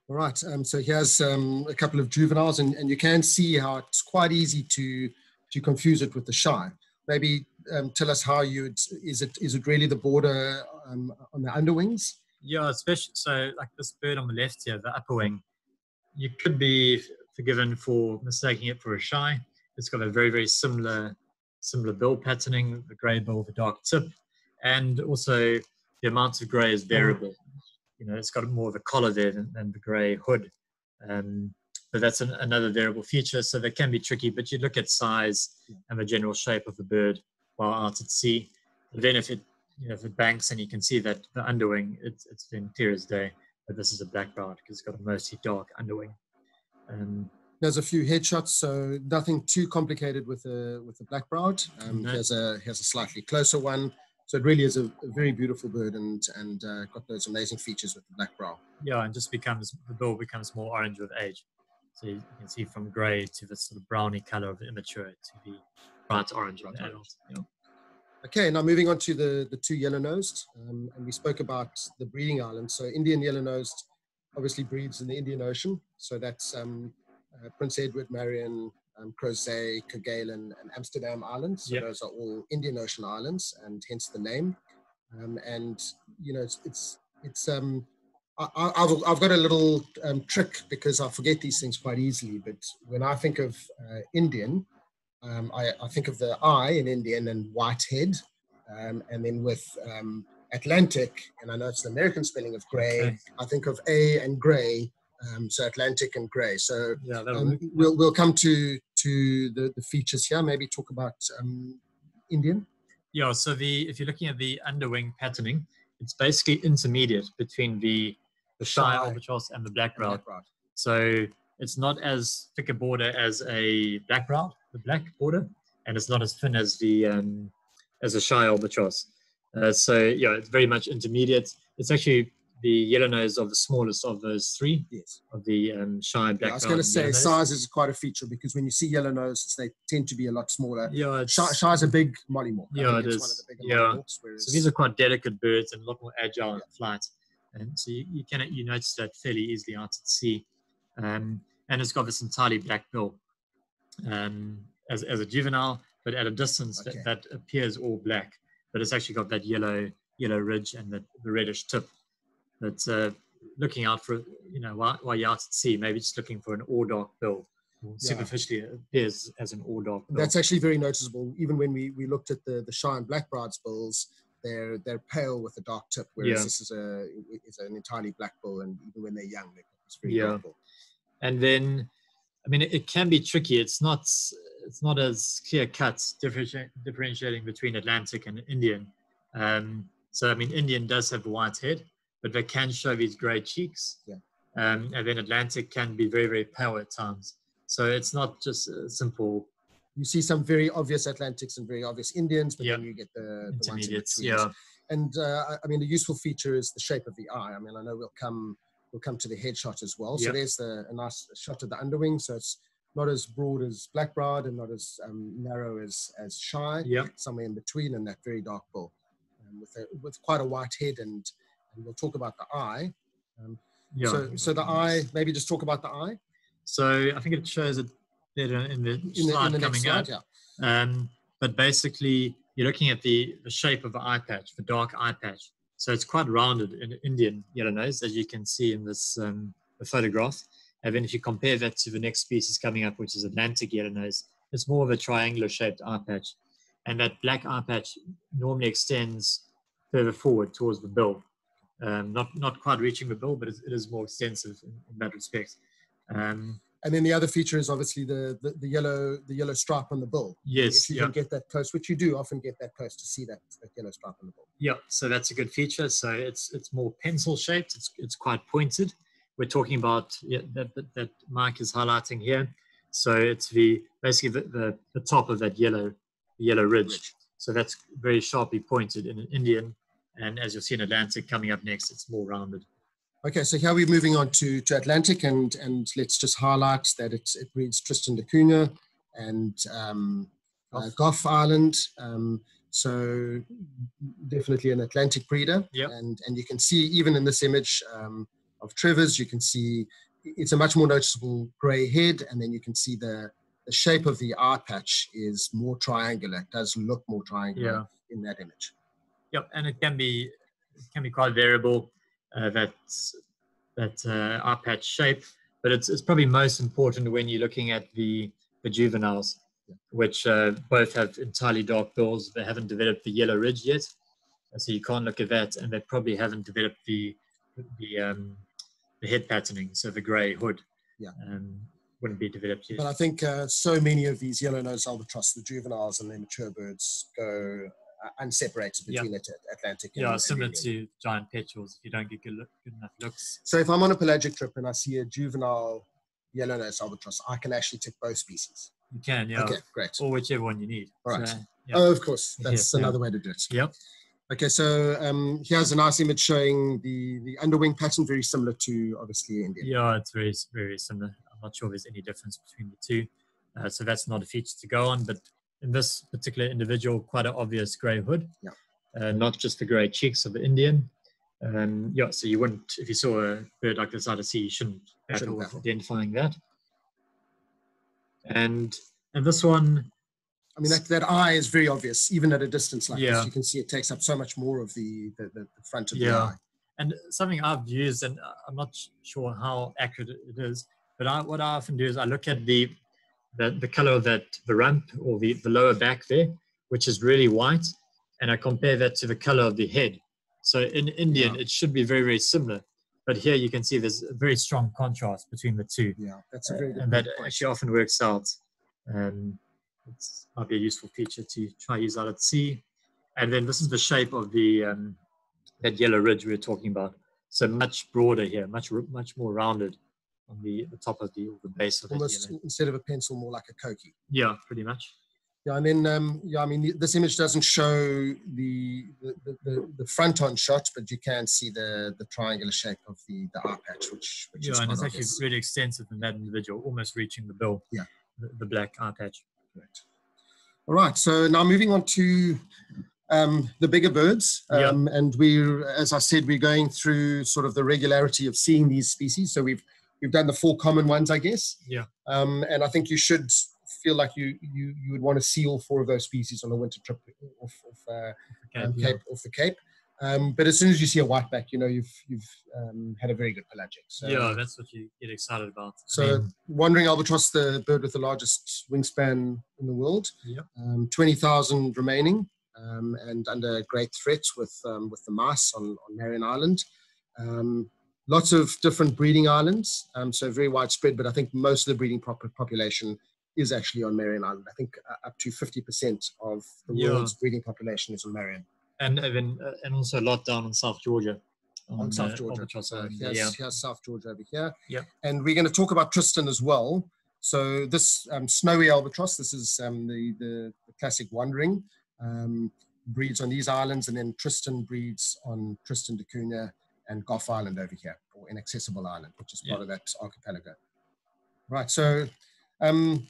All right, um, so here's um, a couple of juveniles, and, and you can see how it's quite easy to to confuse it with the shy. Maybe um, tell us how you is it is it really the border um, on the underwings? Yeah, especially so like this bird on the left here, the upper wing, you could be forgiven for mistaking it for a shy. It's got a very very similar similar bill patterning, the grey bill, the dark tip, and also the amount of grey is variable. You know, it's got more of a collar there than, than the grey hood. Um, but that's an, another variable feature, so that can be tricky. But you look at size and the general shape of the bird while out at sea. But then if it you know, if it banks and you can see that the underwing, it's, it's been clear as day that this is a black-browed because it's got a mostly dark underwing. Um, There's a few headshots, so nothing too complicated with the with the black browed. Um, No. Here's a here's a slightly closer one. So it really is a, a very beautiful bird, and and uh, got those amazing features with the black brow. yeah, and just becomes the bill becomes more orange with age. So you can see from grey to the sort of browny color of immature to the bright orange of the Yeah. Okay, now moving on to the, the two yellow-nosed, um, and we spoke about the breeding islands. So Indian yellow-nosed obviously breeds in the Indian Ocean. So that's um, uh, Prince Edward, Marion, um, Crozet, Kerguelen, and Amsterdam Islands. So Yep. those are all Indian Ocean islands, and hence the name. Um, and you know, it's it's, it's um, I, I- I've I've got a little um, trick because I forget these things quite easily. But when I think of uh, Indian, um, I, I think of the I in Indian and white head, um, and then with um, Atlantic, and I know it's the American spelling of gray. Okay. I think of A and gray, um, so Atlantic and gray. So Yeah, um, we'll we'll come to to the, the features here. Maybe talk about um, Indian. Yeah, so the if you're looking at the underwing patterning, it's basically intermediate between the the shy albatross and the black and browed. black browed. So it's not as thick a border as a black browed, the black border, and it's not as thin as the um, as a shy albatross. Uh, so yeah, it's very much intermediate. It's actually the yellow nose of the smallest of those three Yes. of the um, shy black. Yeah, I was going to say size is quite a feature because when you see yellow noses, they tend to be a lot smaller. Yeah, Shy, shy's a big mollymawk. I Yeah, of is. Yeah. whereas So these are quite delicate birds and a lot more agile Yeah. in flight. And so you, you can you notice that fairly easily out at sea. Um, and it's got this entirely black bill um, as, as a juvenile, but at a distance Okay. that, that appears all black. But it's actually got that yellow yellow ridge and the, the reddish tip. But uh, looking out for you know while, while you're out at sea, maybe just looking for an all dark bill. Or Superficially, it appears as an all dark bill. that's actually very noticeable. Even when we, we looked at the the shy and black brow's bills, they're they're pale with a dark tip, whereas Yeah. this is a is an entirely black bill, and even when they're young, they're it's very Yeah. dark and then i mean it, it can be tricky it's not it's not as clear cut differenti- differentiating between atlantic and indian um, so i mean indian does have a white head but they can show these gray cheeks Yeah. um, and then atlantic can be very very pale at times so it's not just a simple You see some very obvious Atlantics and very obvious Indians, but Yeah. then you get the, the ones in between. yeah And uh, I- I mean, the useful feature is the shape of the eye. I mean, I know we'll come we'll come to the headshot as well. So there's the a nice shot of the underwing. So it's not as broad as black browed and not as um, narrow as as shy. yeah Somewhere in between, and that very dark bull, um, with a, with quite a white head. And, and we'll talk about the eye. Um, yeah So so the eye. Maybe just talk about the eye so i think it shows it better in the in the, slide in the coming slide. up Yeah. Um, but basically, you're looking at the, the shape of the eye patch, the dark eye patch. So it's quite rounded in Indian yellow nose, as you can see in this um, photograph. And then if you compare that to the next species coming up, which is Atlantic yellow nose, it's more of a triangular shaped eye patch. And that black eye patch normally extends further forward towards the bill. Um, not, not quite reaching the bill, but it, is more extensive in, in that respect. Um, And then the other feature is obviously the, the, the yellow the yellow stripe on the bill. yes, if you yeah. can get that close, which you do often get that close to see that, that yellow stripe on the bill. Yeah, so that's a good feature. So it's it's more pencil shaped. It's it's quite pointed. We're talking about yeah, that, that that Mike is highlighting here. So it's the basically the, the, the top of that yellow yellow ridge. Ridge. So that's very sharply pointed in an Indian, and as you'll see in Atlantic coming up next, it's more rounded. Okay, so here we're moving on to, to Atlantic, and and let's just highlight that it's, it breeds Tristan da Cunha and um, uh, Gough. Gough Island. Um, so definitely an Atlantic breeder. Yep. And and you can see even in this image um, of Trevor's, you can see it's a much more noticeable grey head, and then you can see the the shape of the eye patch is more triangular. It does look more triangular Yeah. in that image. Yep, and it can be it can be quite variable. Uh, that that uh, eye patch shape, but it's it's probably most important when you're looking at the the juveniles, which uh, both have entirely dark bills. They haven't developed the yellow ridge yet, so you can't look at that, and they probably haven't developed the the um, the head patterning, so the grey hood. Yeah. Um, wouldn't be developed yet. But I think uh, so many of these yellow-nosed albatross, the juveniles and the mature birds, go unseparated Yeah. between At- Atlantic. and- yeah, and similar Indian. to giant petrels. If you don't get good, look, good enough looks, So if I'm on a pelagic trip and I see a juvenile yellow-nosed albatross, I can actually tick both species. you can, yeah, Okay, great. or whichever one you need. All right. So, yeah. Oh, of course, that's yeah. another way to do it. Yep. Okay, so um, here's a nice image showing the the underwing pattern, very similar to obviously Indian. Yeah, it's very very similar. I'm not sure there's any difference between the two, uh, so that's not a feature to go on. But in this particular individual, quite an obvious grey hood. Yeah. Uh, not just the grey cheeks of the Indian. Um, yeah, so you wouldn't, if you saw a bird like this out of sea, you shouldn't battle with identifying that. And and this one, I mean, that, that eye is very obvious, even at a distance like Yeah. this. You can see it takes up so much more of the, the, the, the front of the Yeah. eye. and something I've used, and I'm not sure how accurate it is, but I, what I often do is I look at the the, the color of that the rump or the, the lower back there, which is really white, and I compare that to the color of the head. So in Indian, Yeah. it should be very very similar, but here you can see there's a very strong contrast between the two, Yeah, that's a very good and that point. actually often works out. Um, it's might be a useful feature to try use out at sea. And then this is the shape of the um, that yellow ridge we were talking about. So much broader here, much much more rounded on the, the top of the, or the base of the Almost yellow. instead of a pencil, more like a koki. Yeah, pretty much. Yeah, and then um, yeah, I mean the- this image doesn't show the the, the, the, front on shot, but you can see the the triangular shape of the the eye patch, which which Yeah, is and it's actually obvious. really extensive in that individual, almost reaching the bill. Yeah. The, the black eye patch. Correct. All right, so now moving on to um, the bigger birds, Yeah. um, and we're as I said, we're going through sort of the regularity of seeing these species. So we've we've done the four common ones, I guess. Yeah. Um, and I think you should feel like you you you would want to see all four of those species on a winter trip off, off, uh, Okay, um, yeah. Cape off the Cape. Um, but as soon as you see a whiteback, you know you've you've um, had a very good pelagic. So, yeah, that's what you get excited about. I so mean, wandering albatross, the bird with the largest wingspan in the world. Yep. Um, Twenty thousand remaining, um, and under great threat with um, with the mice on, on Marion Island. Um, lots of different breeding islands, um, so very widespread. But I think most of the breeding pop- population is actually on Marion Island. I think uh, up to fifty percent of the Yeah. world's breeding population is on Marion. and even uh, and also a lot down in South Georgia. on South uh, Georgia. So here's, yeah. here's South Georgia over here. Yep. And we're going to talk about Tristan as well. So this um, snowy albatross, this is um, the, the the classic wandering, um, breeds on these islands, and then Tristan breeds on Tristan da Cunha and Gough Island over here, or Inaccessible Island, which is part Yeah. of that archipelago. Right. So. Um,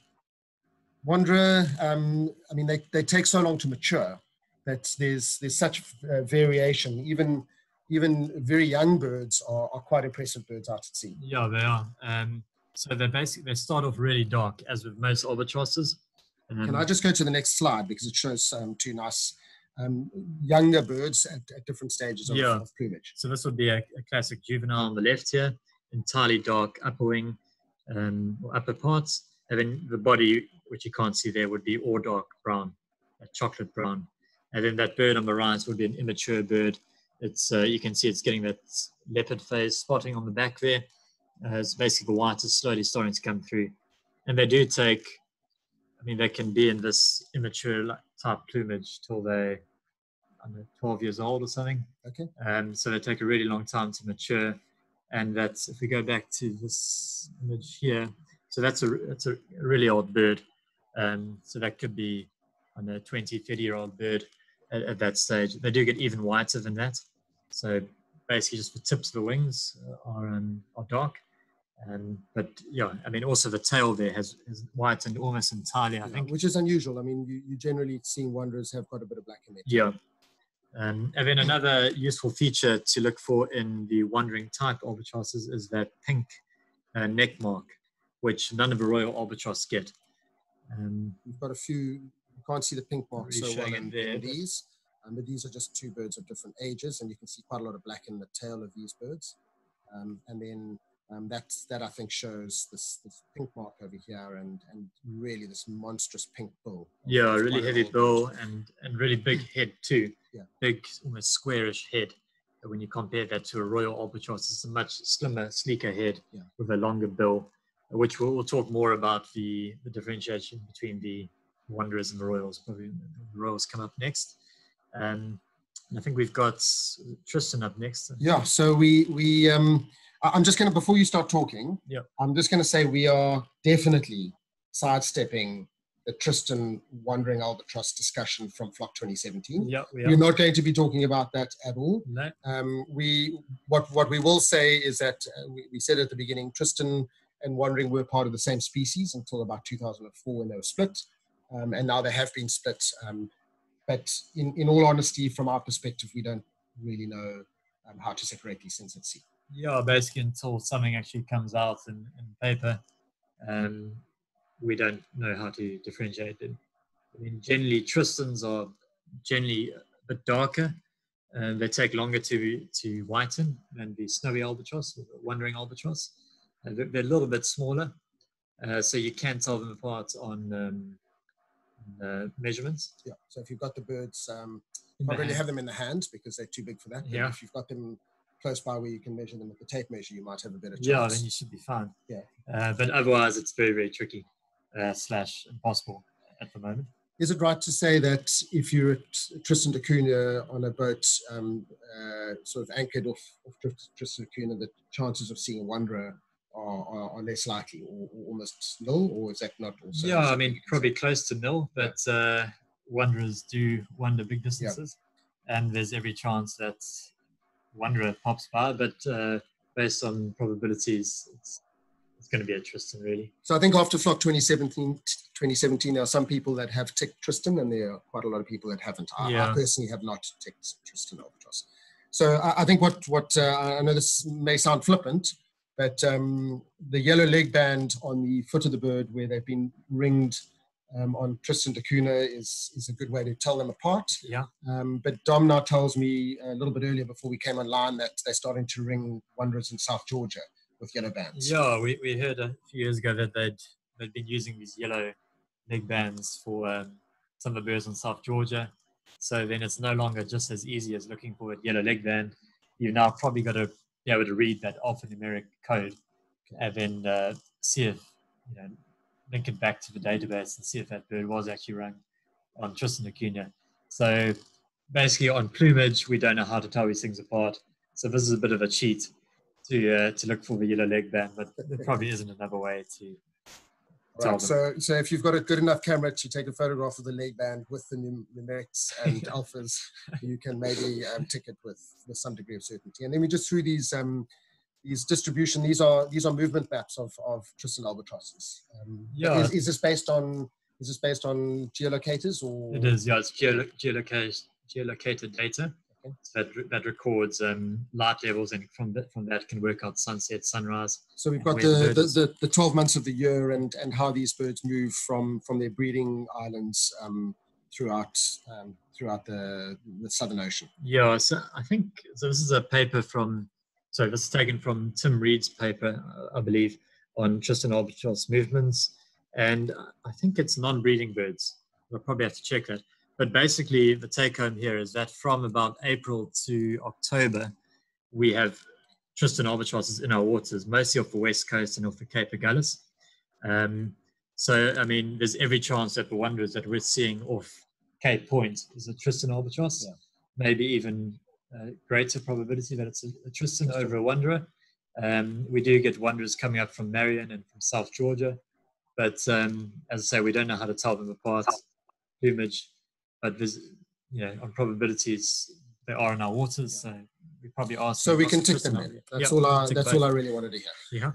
Wanderer, um, I mean, they, they take so long to mature that there's there's such uh, variation. Even even very young birds are, are quite impressive birds out at sea. Yeah, they are. Um, so they basically they start off really dark, as with most albatrosses. Um, Can I just go to the next slide because it shows um, two nice um, younger birds at, at different stages of, Yeah. of plumage. So this would be a, a classic juvenile on the left here, entirely dark upper wing um, or upper parts, and then the body, which you can't see there, would be all dark brown, a chocolate brown, and then that bird on the right would be an immature bird. It's uh, you can see it's getting that leopard phase spotting on the back there. Uh, it's basically the white is slowly starting to come through, and they do take. I mean, they can be in this immature type plumage till they, know, 12 years old or something. Okay. Um, so they take a really long time to mature. And that's, if we go back to this image here, so that's a, that's a really old bird. Um, so that could be, I know, 20, 30 year old bird at, at that stage. They do get even whiter than that. So basically just the tips of the wings are, um, are dark. Um, but yeah, I mean, also the tail there has, has whitened almost entirely, I Yeah, think. which is unusual. I mean, you, you generally seeing wanderers have got a bit of black in there. Yeah. Um, and then another useful feature to look for in the wandering type albatrosses is that pink uh, neck mark, which none of the royal albatross get. Um, You've got a few, you can't see the pink marks Really so well in, there, in these, um, but these are just two birds of different ages, and you can see quite a lot of black in the tail of these birds. Um, and then um, that's, that I think shows this, this pink mark over here and, and really this monstrous pink bill. yeah, It's really heavy old bill and, and really big head too. Yeah. Big, almost squarish head. But When you compare that to a royal albatross, it's a much slimmer, sleeker head Yeah. with a longer bill, which we'll, we'll talk more about the, the differentiation between the wanderers and the royals. Probably the royals come up next. Um, and I think we've got Tristan up next. Yeah, so we we um I- I'm just gonna before you start talking, Yeah. I'm just gonna say we are definitely sidestepping the Tristan Wandering Albatross discussion from Flock 2017. Yeah, we We're are. not going to be talking about that at all. No, Um, we what what we will say is that uh, we, we said at the beginning, Tristan and Wandering were part of the same species until about 2004 when they were split. um, and now they have been split. Um, but in, in all honesty, from our perspective, we don't really know um, how to separate these things at sea. Yeah, basically until something actually comes out in, in paper, um, we don't know how to differentiate them. I mean, generally, Tristans are generally a bit darker. and they take longer to to whiten than the snowy albatross, or the wandering albatross. Uh, they're, they're, a little bit smaller, uh, so you can tell them apart on um, uh, measurements. Yeah. So if you've got the birds, um, not really have them in the hand because they're too big for that. But yeah. If you've got them close by where you can measure them with the tape measure, you might have a better chance. Yeah, then you should be fine. Yeah. Uh, but otherwise, it's very very tricky uh, slash impossible at the moment. Is it right to say that if you're at Tristan da Cunha on a boat, um, uh, sort of anchored off, off Tristan da Cunha, the chances of seeing a wanderer are, are, are, less likely or, or, almost nil, or is that not also? Yeah, I mean, probably close to nil, but uh, wanderers do wander big distances, yeah. and there's every chance that wanderer pops by, but uh, based on probabilities, it's, it's going to be a Tristan, really. So I think after Flock 2017, 2017, there are some people that have ticked Tristan, and there are quite a lot of people that haven't. I, yeah. I personally have not ticked Tristan Albatross. So I, I think what what uh, I know this may sound flippant, but um, the yellow leg band on the foot of the bird, where they've been ringed um, on Tristan da Cunha, is, is a good way to tell them apart. Yeah. Um, but Dom now tells me a little bit earlier before we came online that they're starting to ring wanderers in South Georgia with yellow bands. Yeah, we, we heard a few years ago that they'd, they'd been using these yellow leg bands for um, some of the birds in South Georgia. So then it's no longer just as easy as looking for a yellow leg band. You've now probably got to be able to read that alphanumeric code and then uh, see if, you know, link it back to the database and see if that bird was actually rung on Tristan da Cunha. So basically on plumage, we don't know how to tell these things apart. So this is a bit of a cheat to uh, to look for the yellow leg band, but there probably isn't another way to Right. So, so if you've got a good enough camera to take a photograph of the leg band with the numerics and (laughs) alphas, you can maybe um, tick it with, with some degree of certainty. And then we just threw these um, these distribution. These are these are movement maps of of Tristan albatrosses. Um, yeah. Is, is, this based on is this based on geolocators or? It is. Yeah, it's geolo- geolocated geolocated data. Okay. So that, that records um, light levels and from that, from that can work out sunset, sunrise. So we've got the, the, the, the, 12 months of the year and, and how these birds move from, from their breeding islands um, throughout um, throughout the, the Southern Ocean. Yeah, so I think so. This is a paper from so this is taken from Tim Reed's paper, I believe, on Tristan albatross movements, and I think it's non-breeding birds. I'll probably have to check that. But basically, the take home here is that from about April to October, we have Tristan albatrosses in our waters, mostly off the west coast and off the Cape Agulhas. Um, so, I mean, there's every chance that the wanderers that we're seeing off Cape Point is a Tristan albatross, yeah. maybe even greater probability that it's a, a Tristan over a Wanderer. Um, we do get Wanderers coming up from Marion and from South Georgia, but um, as I say, we don't know how to tell them apart. Plumage, but there's, you know, on probabilities, they are in our waters, so we probably are. So we can tick them in. That's yep, all. I, that's both. all I really wanted to hear. Yeah.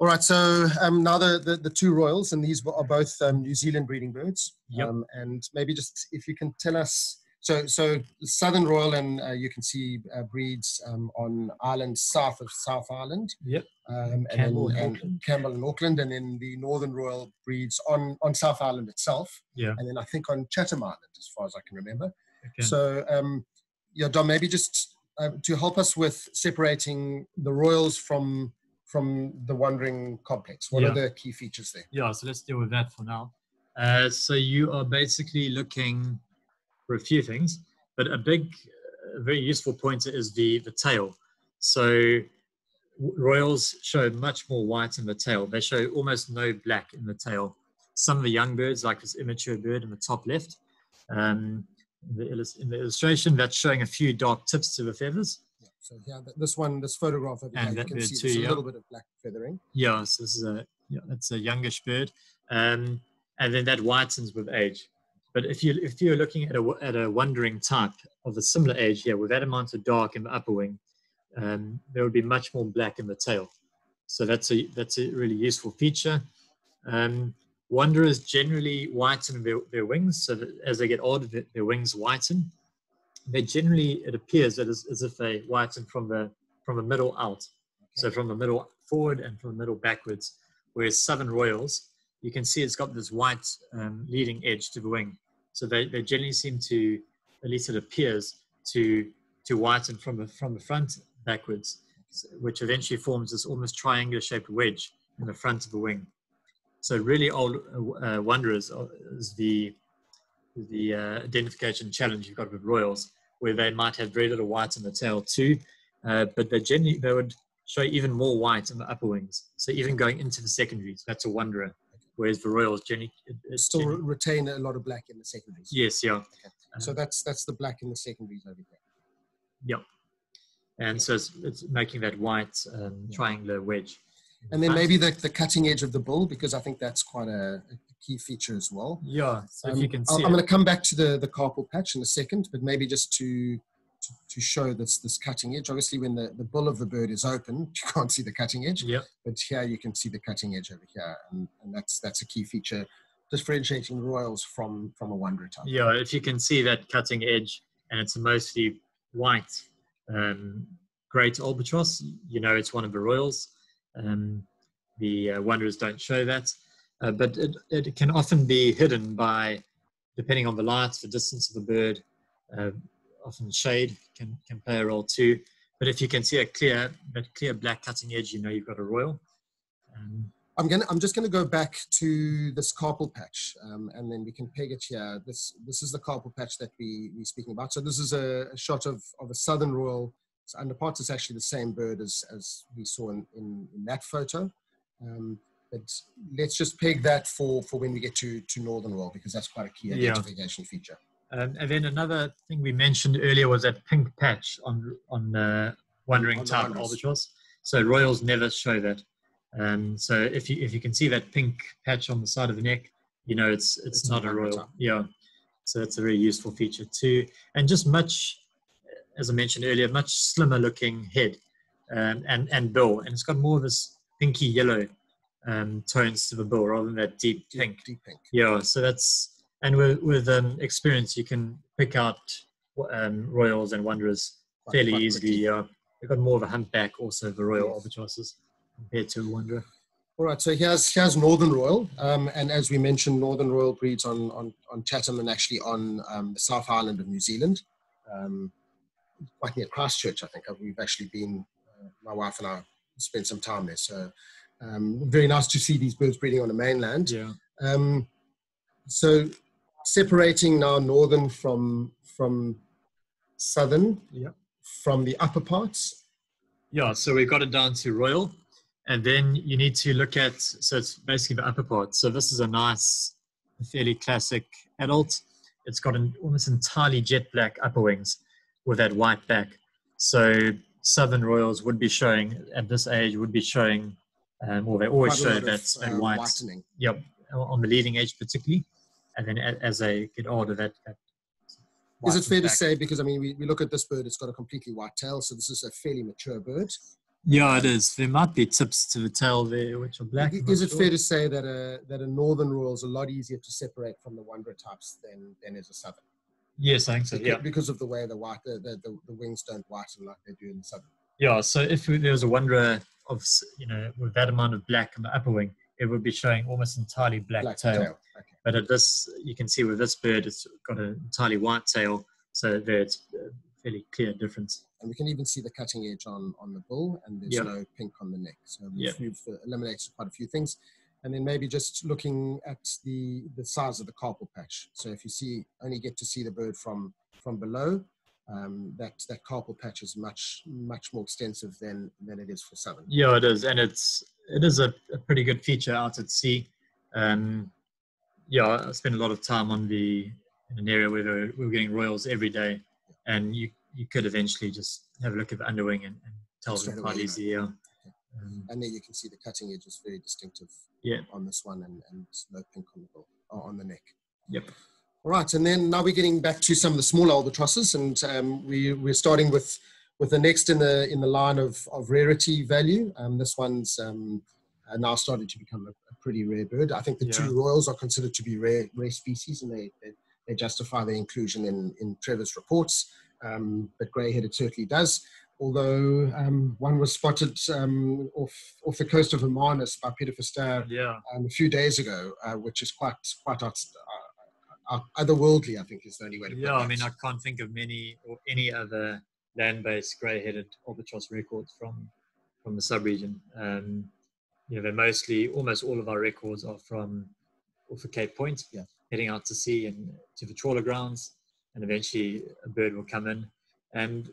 All right, so um, now the, the, the, two royals, and these are both um, New Zealand breeding birds. Yep. Um, and maybe just if you can tell us so, so Southern Royal, and uh, you can see uh, breeds um, on islands south of South Island. Yep. Um, and Campbell then, and, and Campbell and Auckland, and then the Northern Royal breeds on on South Island itself. Yeah. And then I think on Chatham Island, as far as I can remember. Okay. So, um, yeah, Dom, maybe just uh, to help us with separating the Royals from from the Wandering complex. What yeah. are the key features there? Yeah. So let's deal with that for now. Uh, so you are basically looking for a few things, but a big, uh, very useful pointer is the, the tail. So royals show much more white in the tail. They show almost no black in the tail. Some of the young birds, like this immature bird in the top left, um, the in the illustration, that's showing a few dark tips to the feathers. Yeah, so yeah, this one, this photograph over and here, you can see too, yeah. a little bit of black feathering. Yeah, so this is a, yeah, it's a youngish bird. Um, and then that whitens with age. But if you if you're looking at a at a wandering type of a similar age here, with that amount of dark in the upper wing, um, there would be much more black in the tail. So that's a that's a really useful feature. Um, Wanderers generally whiten their, their wings, so that as they get older, their, their wings whiten. They generally, it appears that as, as if they whiten from the from the middle out, so from the middle forward and from the middle backwards. Whereas Southern Royals, you can see it's got this white um, leading edge to the wing, so they, they generally seem to, at least it appears, to to whiten from the from the front backwards, which eventually forms this almost triangular shaped wedge in the front of the wing. So really old uh, wanderers is the the uh, identification challenge you've got with royals, where they might have very little white in the tail too, uh, but they generally they would show even more white in the upper wings. So even going into the secondaries, that's a wanderer. Whereas the royals generally still generally, retain a lot of black in the secondaries. Yes, yeah. Okay. So that's that's the black in the secondaries over here. Yep. And so it's, it's making that white um, triangular wedge. And then maybe the, the cutting edge of the bull, because I think that's quite a, a key feature as well. Yeah, so um, if you can see I'm going to come back to the, the carpal patch in a second, but maybe just to, to, to, show this, this cutting edge. Obviously, when the, the bull of the bird is open, (laughs) you can't see the cutting edge. Yeah. But here you can see the cutting edge over here. And, and that's, that's a key feature differentiating royals from, from a wanderer type. Yeah, if you can see that cutting edge and it's mostly white um, great albatross, you know it's one of the royals. Um, the uh, wanderers don't show that, uh, but it, it can often be hidden by, depending on the light, the distance of the bird, uh, often shade can, can play a role too. But if you can see a clear, that clear black cutting edge, you know you've got a royal. Um, I'm gonna. I'm just gonna go back to this carpal patch, um, and then we can peg it here. This this is the carpal patch that we we're speaking about. So this is a, a shot of of a southern royal so underparts is actually the same bird as, as we saw in, in, in that photo. Um, but let's just peg that for, for when we get to, to Northern Royal because that's quite a key identification yeah. feature. Um, and then another thing we mentioned earlier was that pink patch on on uh, wandering on type albatross. So royals never show that. Um, so if you if you can see that pink patch on the side of the neck, you know it's it's, it's not a royal. Type. Yeah. So that's a very useful feature too, and just much as I mentioned earlier, much slimmer looking head um, and, and bill. And it's got more of this pinky yellow um, tones to the bill rather than that deep pink. Deep, deep pink. Yeah, so that's, and with, with um, experience, you can pick out um, royals and wanderers quite, fairly quite easily. Uh, they've got more of a humpback also, the royal yes. albatrosses compared to a wanderer. All right, so here's here's Northern Royal, um, and as we mentioned, Northern Royal breeds on on, on Chatham and actually on um, the South Island of New Zealand. Um, quite near Christchurch, I think. We've actually been, uh, my wife and I spent some time there. So um, very nice to see these birds breeding on the mainland. Yeah. Um, so separating now northern from from southern. Yeah. From the upper parts. Yeah. So we've got it down to royal, and then you need to look at. So it's basically the upper part. So this is a nice, fairly classic adult. It's got an almost entirely jet black upper wings with that white back. So Southern Royals would be showing at this age would be showing, um, or they always show that, of, that uh, white. Whitening. Yep, on the leading edge particularly, and then as they get older, that. that is it fair back. to say because I mean we, we look at this bird, it's got a completely white tail, so this is a fairly mature bird. Yeah, it is. There might be tips to the tail there which are black. Is it sure. fair to say that a that a northern royal is a lot easier to separate from the wanderer types than than is a southern? Yes, I think so. Because, yeah, because of the way the white the, the, the, wings don't whiten like they do in the southern. Yeah, so if there was a wanderer of you know with that amount of black in the upper wing, it would be showing almost entirely black, black tail. tail. Okay. But at this, you can see with this bird, it's got an entirely white tail, so there it's a fairly clear difference. And we can even see the cutting edge on on the bull, and there's yep. no pink on the neck. So we've, yep. we've uh, eliminated quite a few things and then maybe just looking at the, the size of the carpal patch. So if you see, only get to see the bird from, from below, um, that, that carpal patch is much, much more extensive than, than it is for southern. Yeah, it is. And it's, it is a, a pretty good feature out at sea. Um, yeah, I spend a lot of time on the, in an area where we were getting royals every day and you, you could eventually just have a look at the underwing and, and tell them quite easy. Yeah. Um, and there you can see the cutting edge is very distinctive yeah. on this one and, and no pink on the, on the neck. Yep. All right, and then now we're getting back to some of the smaller albatrosses, and um, we, we're starting with, with the next in the in the line of, of rarity value. Um, this one's um, uh, now starting to become a, a pretty rare bird. I think the Yeah. two royals are considered to be rare rare species, and they they, they justify their inclusion in in Trevor's reports. Um, but grey-headed certainly does. Although um, one was spotted um, off off the coast of Hermanus by Peter Verster Yeah. um, a few days ago, uh, which is quite quite out, uh, out, otherworldly. I think is the only way to put Yeah, I mean, I can't think of many or any other land-based grey-headed albatross records from from the subregion. Um, you know, they're mostly almost all of our records are from off of Cape Point, Yeah. heading out to sea and to the trawler grounds, and eventually a bird will come in. And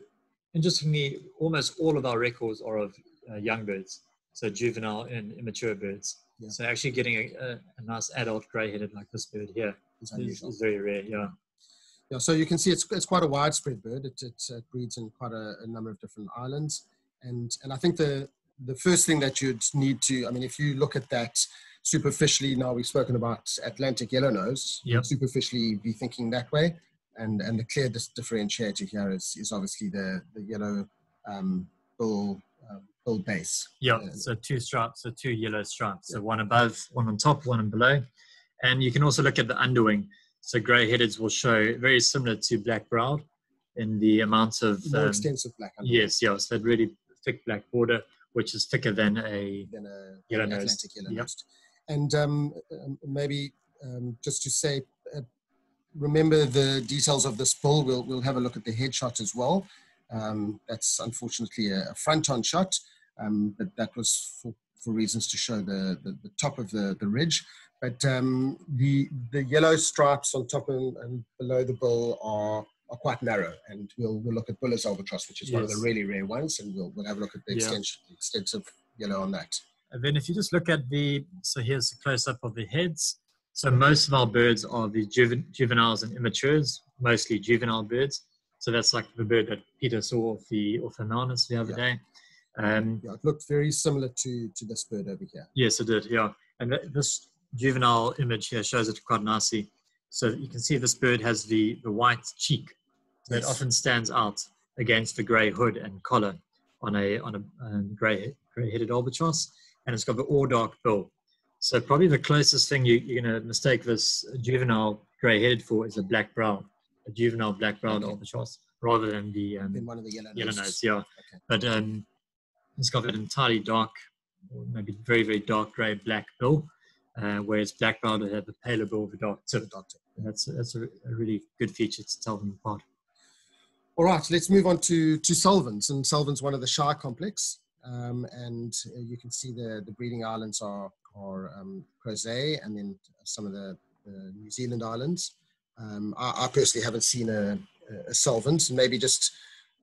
interestingly, almost all of our records are of uh, young birds, so juvenile and immature birds. Yeah. So actually getting a, a, a nice adult grey-headed like this bird here is, unusual. is very rare. Yeah. Yeah, so you can see it's, it's quite a widespread bird. It, it, uh breeds in quite a, a number of different islands. And, and I think the, the first thing that you'd need to, I mean, if you look at that superficially, now we've spoken about Atlantic yellownose, Yep. superficially be thinking that way. And, and the clear dis- differentiator here is, is obviously the, the yellow um, bull, um, bull base. Yeah, so two stripes, so two yellow stripes, so one above, one on top, one on below. And you can also look at the underwing. So grey headeds will show very similar to black browed in the amount of More um, extensive black underwing yes, yes, that really thick black border, which is thicker than a than a Yellow an. Atlantic yellow Yep. And um, um, maybe um, just to say, uh, remember the details of this bull. We'll we'll have a look at the headshot as well. Um, that's unfortunately a, a front-on shot, um, but that was for, for reasons to show the, the, the top of the, the ridge. But um, the the yellow stripes on top and, and below the bull are are quite narrow, and we'll we'll look at Buller's albatross, which is one of the really rare ones, and we'll we'll have a look at the Yeah. extensive yellow on that. And then if you just look at the, so here's a close up of the heads. So most of our birds are the juven, juveniles and immatures, mostly juvenile birds. So that's like the bird that Peter saw off the Hermanus the other Yeah. day. Um, Yeah, it looked very similar to to this bird over here. yes, it did. Yeah, and th- this juvenile image here shows it quite nicely. So you can see this bird has the the white cheek that Yes. often stands out against the grey hood and collar on a on a um, grey grey headed albatross, and it's got the all dark bill. So probably the closest thing you, you're going to mistake this juvenile grey headed for is a black browed, a juvenile black browed Okay. albatross, rather than the um, one of the yellow yellow nose. Yeah, Okay. but um, it's got an entirely dark, maybe very very dark grey black bill, uh, whereas black browed have a paler bill with The doctor. And that's that's a, a really good feature to tell them apart. All right, let's move on to to Salvin's, and Salvin's one of the Shy complex, um, and uh, you can see the the breeding islands are are um, Crozet and then some of the, the New Zealand islands. Um, I, I personally haven't seen a, a Salvin's, and maybe just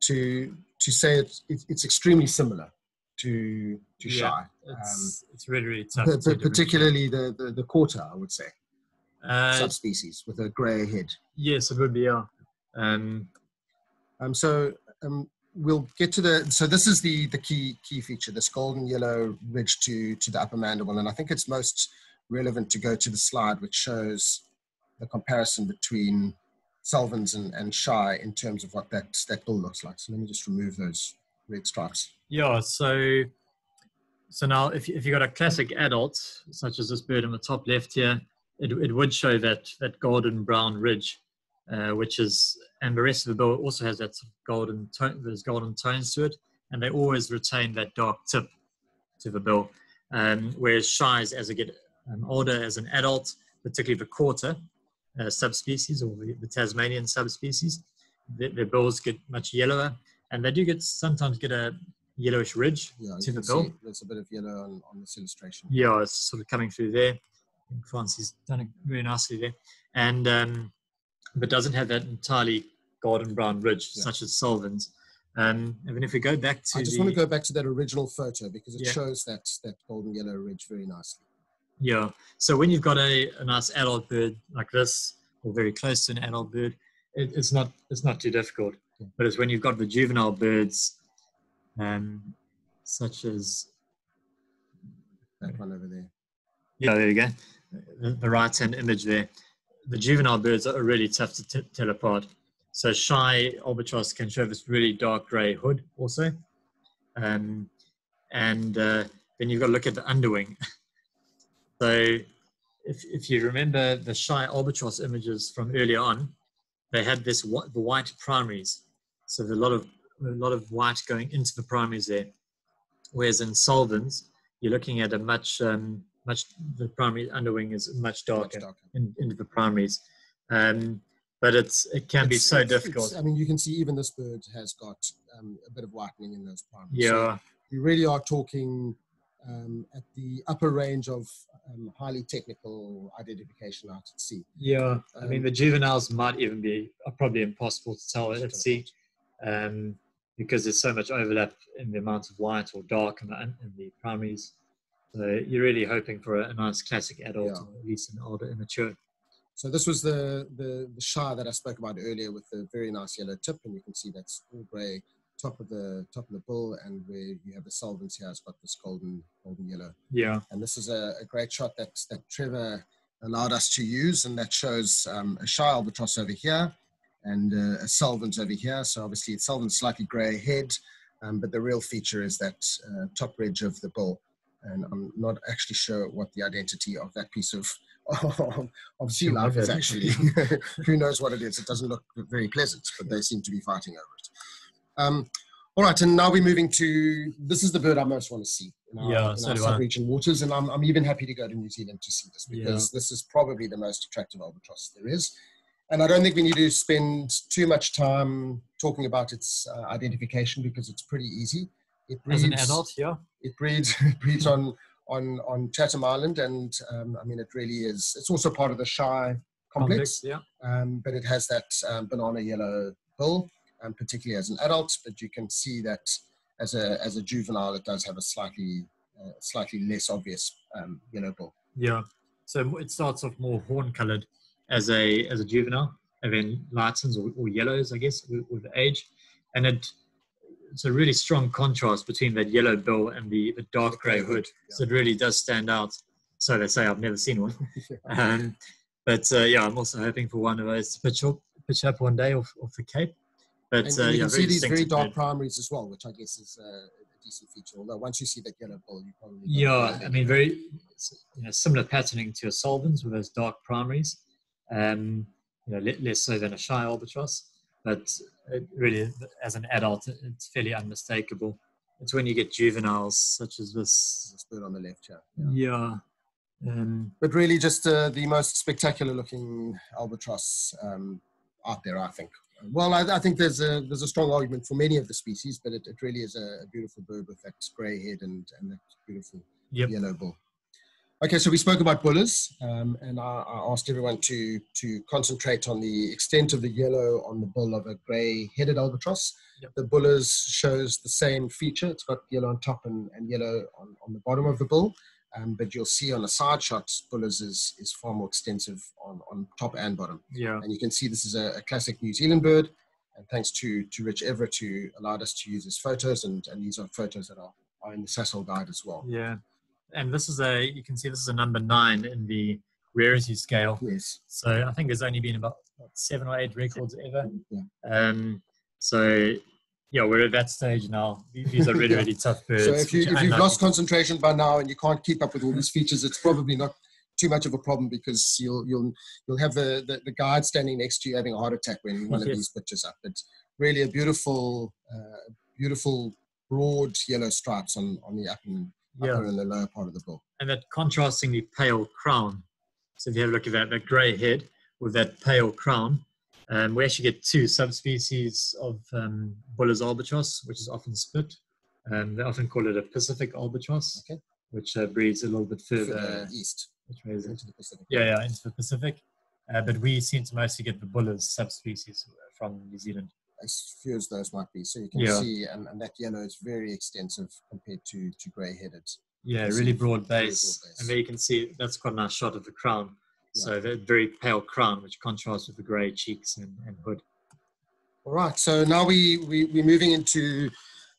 to to say it, it, it's extremely similar to to Yeah, Shy, It's it's really really tough. P- to particularly the, the the cauta, I would say, Uh, subspecies with a grey head. yes, it would be. Yeah. Um, Um, so um, we'll get to the. So this is the the key key feature. This golden yellow ridge to to the upper mandible, and I think it's most relevant to go to the slide which shows the comparison between Salvin's and, and Shy in terms of what that that bill looks like. So let me just remove those red stripes. yeah. So so now if if you got a classic adult such as this bird in the top left here, it it would show that that golden brown ridge, uh, which is and the rest of the bill also has that golden tone. There's golden tones to it, and they always retain that dark tip to the bill. Um, whereas shies, as they get um, older as an adult, particularly the cauta uh, subspecies or the, the Tasmanian subspecies, their, their bills get much yellower, and they do get sometimes get a yellowish ridge Yeah, to the bill. there's a bit of yellow on, on this illustration. Yeah, it's sort of coming through there. Faansie's done it very nicely there. And um, but doesn't have that entirely golden brown ridge Yeah. such as Salvin's. Um, and then if we go back to I just the, want to go back to that original photo because it Yeah. shows that that golden yellow ridge very nicely. yeah, so when you've got a, a nice adult bird like this, or very close to an adult bird, it, it's not it's not too difficult. It's when you've got the juvenile birds, um, such as That one over there. Yeah, there you go. The, the right hand image there. The juvenile birds are really tough to t- tell apart. So shy albatross can show this really dark grey hood also. Um, and uh, then you've got to look at the underwing. (laughs) So if, if you remember the shy albatross images from earlier on, they had this the white primaries. So there's a lot of a lot of white going into the primaries there. Whereas in Salvin's, you're looking at a much um, much the primary underwing is much darker, much darker. In, into the primaries. Um, but it's it can it's, be so difficult. I mean, you can see even this bird has got um, a bit of whitening in those primaries. Yeah, so we really are talking um, at the upper range of um, highly technical identification out at sea. Yeah, I mean um, the juveniles might even be probably impossible to tell at sea um, because there's so much overlap in the amount of white or dark in the, in the primaries. So you're really hoping for a, a nice classic adult yeah. or at least an older immature. So this was the, the, the Shy that I spoke about earlier with the very nice yellow tip, and you can see that's all grey top of the top of the bull, and where you have the Salvin's here, it's got this golden golden yellow. Yeah. And this is a, a great shot that that Trevor allowed us to use, and that shows um, a shy albatross over here and uh, a Salvin's over here. So obviously, it's Salvin's slightly grey head, um, but the real feature is that uh, top ridge of the bull. And I'm not actually sure what the identity of that piece of (laughs) of sea life is actually. (laughs) (laughs) Who knows what it is? It doesn't look very pleasant, but they seem to be fighting over it. Um, all right, and now we're moving to this is the bird I most want to see in our, yeah, in so our sub-region waters, and I'm, I'm even happy to go to New Zealand to see this because yeah. this is probably the most attractive albatross there is. And I don't think we need to spend too much time talking about its uh, identification because it's pretty easy. It breeds, As an adult, yeah. It breeds, (laughs) it breeds on on on Chatham Island, and um, I mean it really is. It's also part of the Shy complex, complex yeah. Um, but it has that um, banana yellow bill um, particularly as an adult, but you can see that as a, as a juvenile, it does have a slightly, uh, slightly less obvious um, yellow bill. Yeah. So it starts off more horn colored as a, as a juvenile, and then lightens or, or yellows, I guess, with, with age. And it, it's a really strong contrast between that yellow bill and the, the dark gray hood. Yeah. So it really does stand out. So they say I've never seen one. (laughs) um, but uh, yeah, I'm also hoping for one of those to pitch up, pitch up one day off, off the Cape. But and, uh, you yeah, can see these very dark primaries as well, which I guess is uh, a decent feature. Although once you see the yellow bull, you probably yeah. I mean, very you know, similar patterning to a Salvin's with those dark primaries. Um, you know, less so than a shy albatross, but really, as an adult, it's fairly unmistakable. It's when you get juveniles such as this. This bird on the left here. Yeah. yeah. Um, but really, just uh, the most spectacular looking albatross um, out there, I think. Well, I, I, think there's a there's a strong argument for many of the species, but it, it really is a, a, beautiful bird with that grey head and, and that beautiful yep. yellow bill. Okay, so we spoke about Buller's, um, and I, I, asked everyone to to concentrate on the extent of the yellow on the bill of a grey-headed albatross. Yep. The Buller's shows the same feature; it's got yellow on top and, and yellow on, on the bottom of the bill. Um, but you'll see on the side shots, Buller's is, is far more extensive on, on top and bottom. Yeah. And you can see this is a, a classic New Zealand bird. And thanks to, to Rich Everett who allowed us to use his photos. And, and these are photos that are, are in the Sasol guide as well. Yeah. And this is a, you can see this is a number nine in the rarity scale. Yes. So I think there's only been about seven or eight records ever. Yeah. Um, so yeah, we're at that stage now. These are really, really tough birds. So if, you, if you've lost concentration by now and you can't keep up with all these features, it's probably not too much of a problem because you'll you'll you'll have the, the, the guide standing next to you having a heart attack when one yes. of these pictures up. It's really a beautiful, uh, beautiful broad yellow stripes on, on the upper, yeah. and the lower part of the bill. And that contrastingly pale crown. So if you have a look at that, that grey head with that pale crown, um, we actually get two subspecies of um, Buller's albatross, which is often split. Um, they often call it a Pacific albatross, okay. which uh, breeds a little bit further east. Which way is it? Into the Pacific. Yeah, yeah, into the Pacific. Uh, but we seem to mostly get the Buller's subspecies from New Zealand. As few as those might be. So you can yeah. see, and, and, that yellow is very extensive compared to, to grey-headed. Yeah, really broad base. And there you can see, that's quite a nice shot of the crown. So the very pale crown, which contrasts with the grey cheeks and, and hood. All right, so now we, we, we're moving into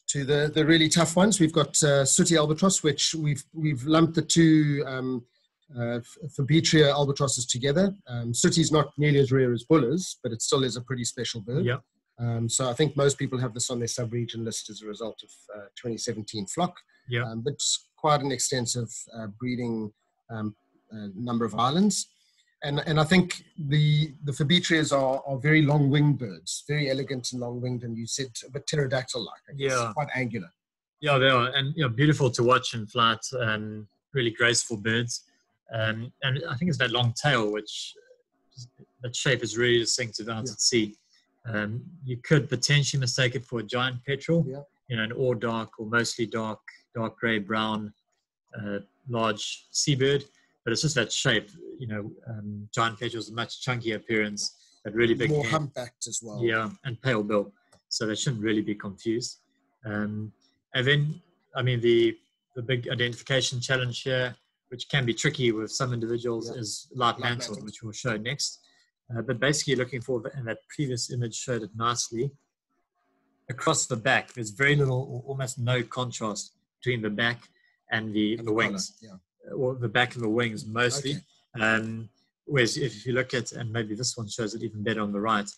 to the, the really tough ones. We've got uh, Sooty albatross, which we've, we've lumped the two um, uh, Phoebetria albatrosses together. Um, Sooty is not nearly as rare as Buller's, but it still is a pretty special bird. Yeah. Um, so I think most people have this on their sub-region list as a result of uh, 2017 flock. Yeah. Um, but quite an extensive uh, breeding um, uh, number of islands. And, and I think the, the Phoebetrias are, are very long winged birds, very elegant and long winged, and you said a bit pterodactyl like, Yeah. quite angular. Yeah, they are, and you know, beautiful to watch in flight. and really graceful birds, um, and I think it's that long tail, which that shape is really distinctive out Yeah. at sea. Um, you could potentially mistake it for a giant petrel, Yeah. you know, an all dark or mostly dark, dark grey brown, uh, large seabird. But it's just that shape. You know, um, giant petrels a much chunkier appearance, that really big More head. humpbacked as well. Yeah, and pale bill. So they shouldn't really be confused. Um, and then, I mean, the the big identification challenge here, which can be tricky with some individuals, Yeah. is light mantled. which we'll show next. Uh, but basically, looking for, and that previous image showed it nicely. Across the back, there's very little, or almost no contrast between the back and the, And the colour, wings, Yeah. or the back and the wings mostly. Okay. Um, whereas if you look at, and maybe this one shows it even better on the right,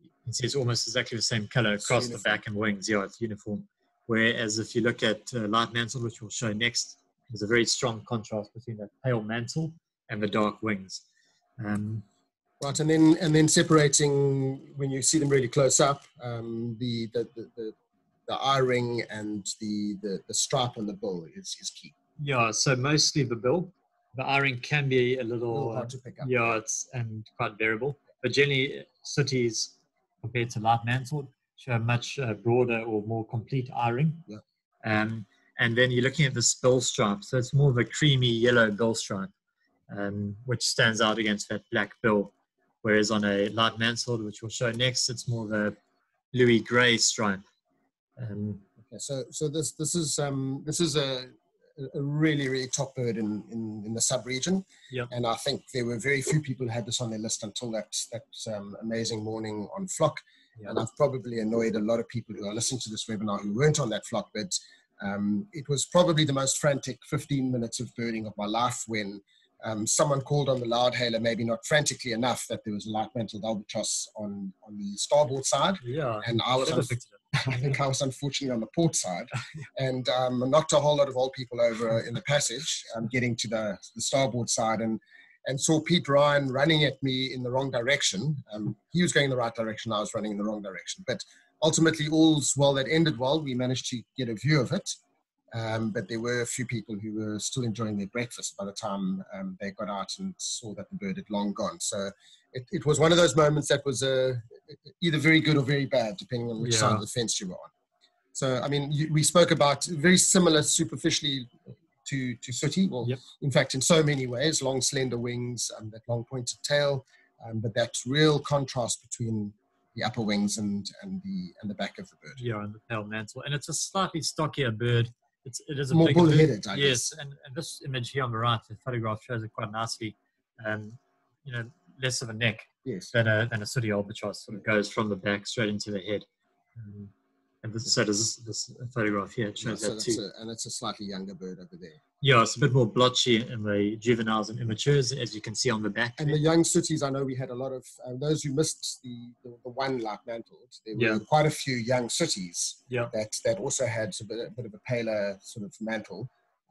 you can see it's almost exactly the same color across the back and wings. Yeah, it's uniform. Whereas if you look at uh, light mantle, which we'll show next, there's a very strong contrast between the pale mantle and the dark wings. Um, Right, and then and then separating when you see them really close up, um, the, the, the the the eye ring and the, the the stripe on the bill is is key. yeah, so mostly the bill. The eye-ring can be a A little, little hard to pick up. yeah, it's and quite variable. But generally, sooties compared to light mantled show a much uh, broader or more complete eye-ring. Yeah. Um, and then you're looking at the bill stripe, so it's more of a creamy yellow bill stripe, um, which stands out against that black bill. Whereas on a light mantled, which we'll show next, it's more of a Louis grey stripe. Um, Okay, so so this this is um this is a a really really top bird in in, in the sub region. Yep. And I think there were very few people who had this on their list until that that um, amazing morning on flock. yeah. and I've probably annoyed a lot of people who are listening to this webinar who weren't on that flock bid. Um, it was probably the most frantic 15 minutes of birding of my life when um, someone called on the loud hailer, maybe not frantically enough, that there was a light mantled albatross on, on the starboard side. yeah. And I was, Should have unf- picked it up. (laughs) I think I was unfortunately on the port side (laughs) and um, knocked a whole lot of old people over in the passage, um, getting to the, the starboard side and, and saw Pete Ryan running at me in the wrong direction. Um, he was going in the right direction, I was running in the wrong direction. But ultimately, all's well that ended well. We managed to get a view of it. Um, but there were a few people who were still enjoying their breakfast by the time um, they got out and saw that the bird had long gone. So it, it was one of those moments that was uh, either very good or very bad, depending on which side of the fence you were on. So, I mean, you, we spoke about very similar superficially to, to Sooty. Well, Yep. in fact, in so many ways, long, slender wings, um, that long pointed tail, um, but that real contrast between the upper wings and, and, the, and the back of the bird. Yeah, and the pale mantle, and it's a slightly stockier bird. It's it is a More bird. bull-headed, I Yes, and, and this image here on the right, the photograph shows it quite nicely. Um, you know, less of a neck Yes. than a than a sooty albatross. Sort of goes from the back straight into the head. Um, and this, so does this, this photograph here. It Yeah, so that too. a, and it's a slightly younger bird over there. Yeah, it's a bit more blotchy in the juveniles and immatures, as you can see on the back. And there. the young sooties, I know we had a lot of uh, those who missed the, the, the one light mantled. There were Yeah. quite a few young sooties Yeah. that, that also had a bit, a bit of a paler sort of mantle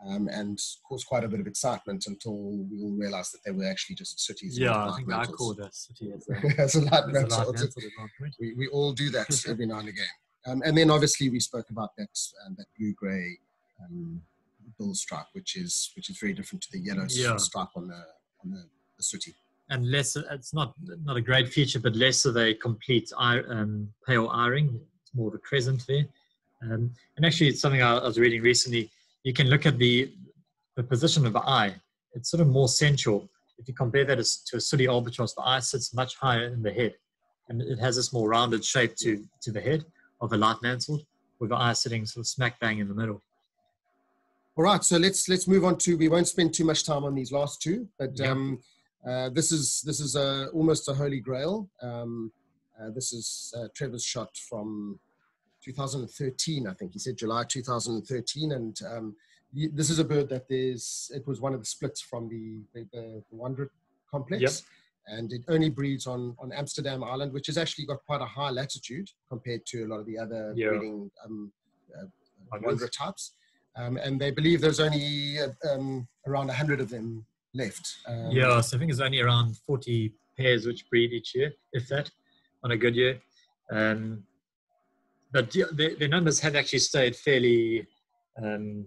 um, and caused quite a bit of excitement until we all realized that they were actually just sooties. yeah, I think I called a sooty as (laughs) a, as a light mantle. light mantle at one point. we, we all do that every now and again. Um, and then obviously we spoke about that um, that blue grey um, bill stripe, which is which is very different to the yellow Yeah. stripe on the on the, the sooty. and less it's not not a great feature but less of a complete eye, um, pale eye ring it's more of a crescent there. Um, and actually it's something I, I was reading recently. You can look at the the position of the eye. It's sort of more central. If you compare that to a sooty albatross the eye sits much higher in the head. And it has this more rounded shape to to the head of a light mantled with the eye sitting sort of smack bang in the middle All right, so let's let's move on to. We won't spend too much time on these last two, but Yeah. um, uh, this is this is a, almost a holy grail. Um, uh, this is uh, Trevor's shot from 2013, I think he said July 2013, and um, y- this is a bird that there's. It was one of the splits from the the, the, the Wanderer complex. Yep. And it only breeds on, on Amsterdam Island, which has actually got quite a high latitude compared to a lot of the other Yeah. breeding um, uh, wanderer types. Um, and they believe there's only uh, um, around 100 of them left. Um, yeah, so I think it's only around 40 pairs which breed each year, if that, on a good year. Um, but the, the, numbers have actually stayed fairly um,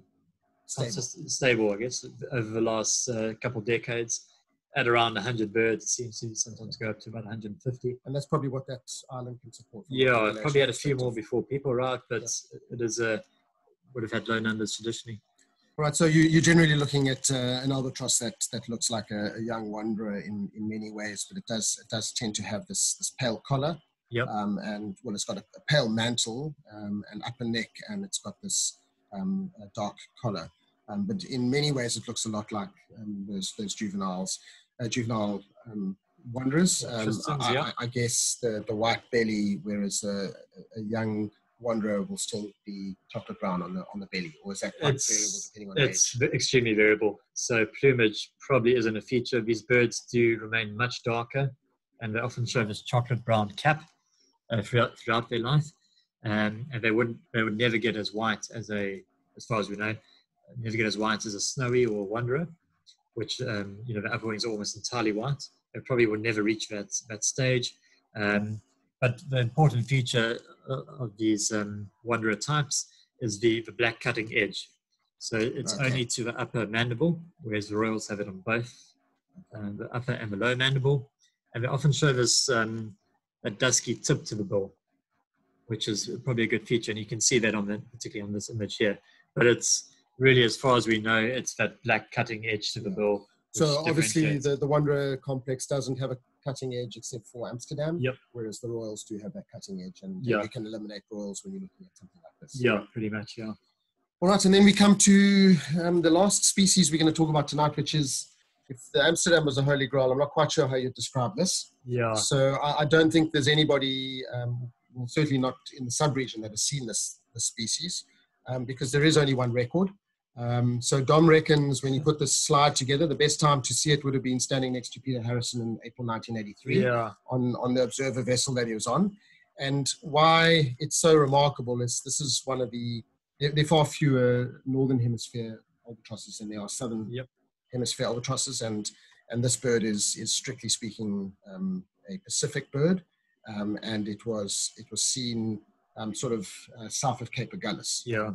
stable. stable. I guess, over the last uh, couple of decades. At around 100 birds, it seems to sometimes go up to about 150. And that's probably what that island can support. Yeah, probably had a few more before people arrived, but yeah. it is a would have had low numbers traditionally. Right, so you, are generally looking at uh, an albatross that, that looks like a, a, young wanderer in, in many ways, but it does it does tend to have this this pale collar, Yep. Um, and well, it's got a, a pale mantle um, and upper neck, and it's got this um, dark collar. Um, but in many ways, it looks a lot like um, those those juveniles, uh, juvenile um, wanderers. I, I, I, guess the, the white belly, whereas a, a, young wanderer will still be chocolate brown on the on the belly, or is that quite it's, variable depending on it's age? extremely variable. So plumage probably isn't a feature. These birds do remain much darker, and they often show this chocolate brown cap uh, throughout throughout their life, um, and they wouldn't they would never get as white as a as far as we know, never get as white as a snowy or wanderer, which um, you know the upper wings are almost entirely white. It probably would never reach that that stage. Um, but the important feature uh, of these um, wanderer types is the, the black cutting edge. So it's okay. only to the upper mandible, whereas the royals have it on both uh, the upper and the lower mandible. And they often show this um, a dusky tip to the bill, which is probably a good feature. And you can see that on the, particularly on this image here. But it's really, as far as we know, it's that black cutting edge to the bill. So obviously the, the Wanderer complex doesn't have a cutting edge except for Amsterdam. Yep. Whereas the Royals do have that cutting edge and yeah. you can eliminate Royals when you're looking at something like this. Yeah, pretty much, yeah. All right, and then we come to um, the last species we're going to talk about tonight, which is if the Amsterdam was a holy grail, I'm not quite sure how you describe this. Yeah. So I, I don't think there's anybody, um, well, certainly not in the sub-region, that has seen this, this species, um, because there is only one record. Um, so Dom reckons when you put this slide together, the best time to see it would have been standing next to Peter Harrison in April 1983 yeah. on, on the observer vessel that he was on. And why it's so remarkable is this is one of the, there, there are far fewer northern hemisphere albatrosses than there are southern yep hemisphere albatrosses, and and this bird is is strictly speaking um, a Pacific bird, um, and it was it was seen um, sort of uh, south of Cape Agulhas. Yeah.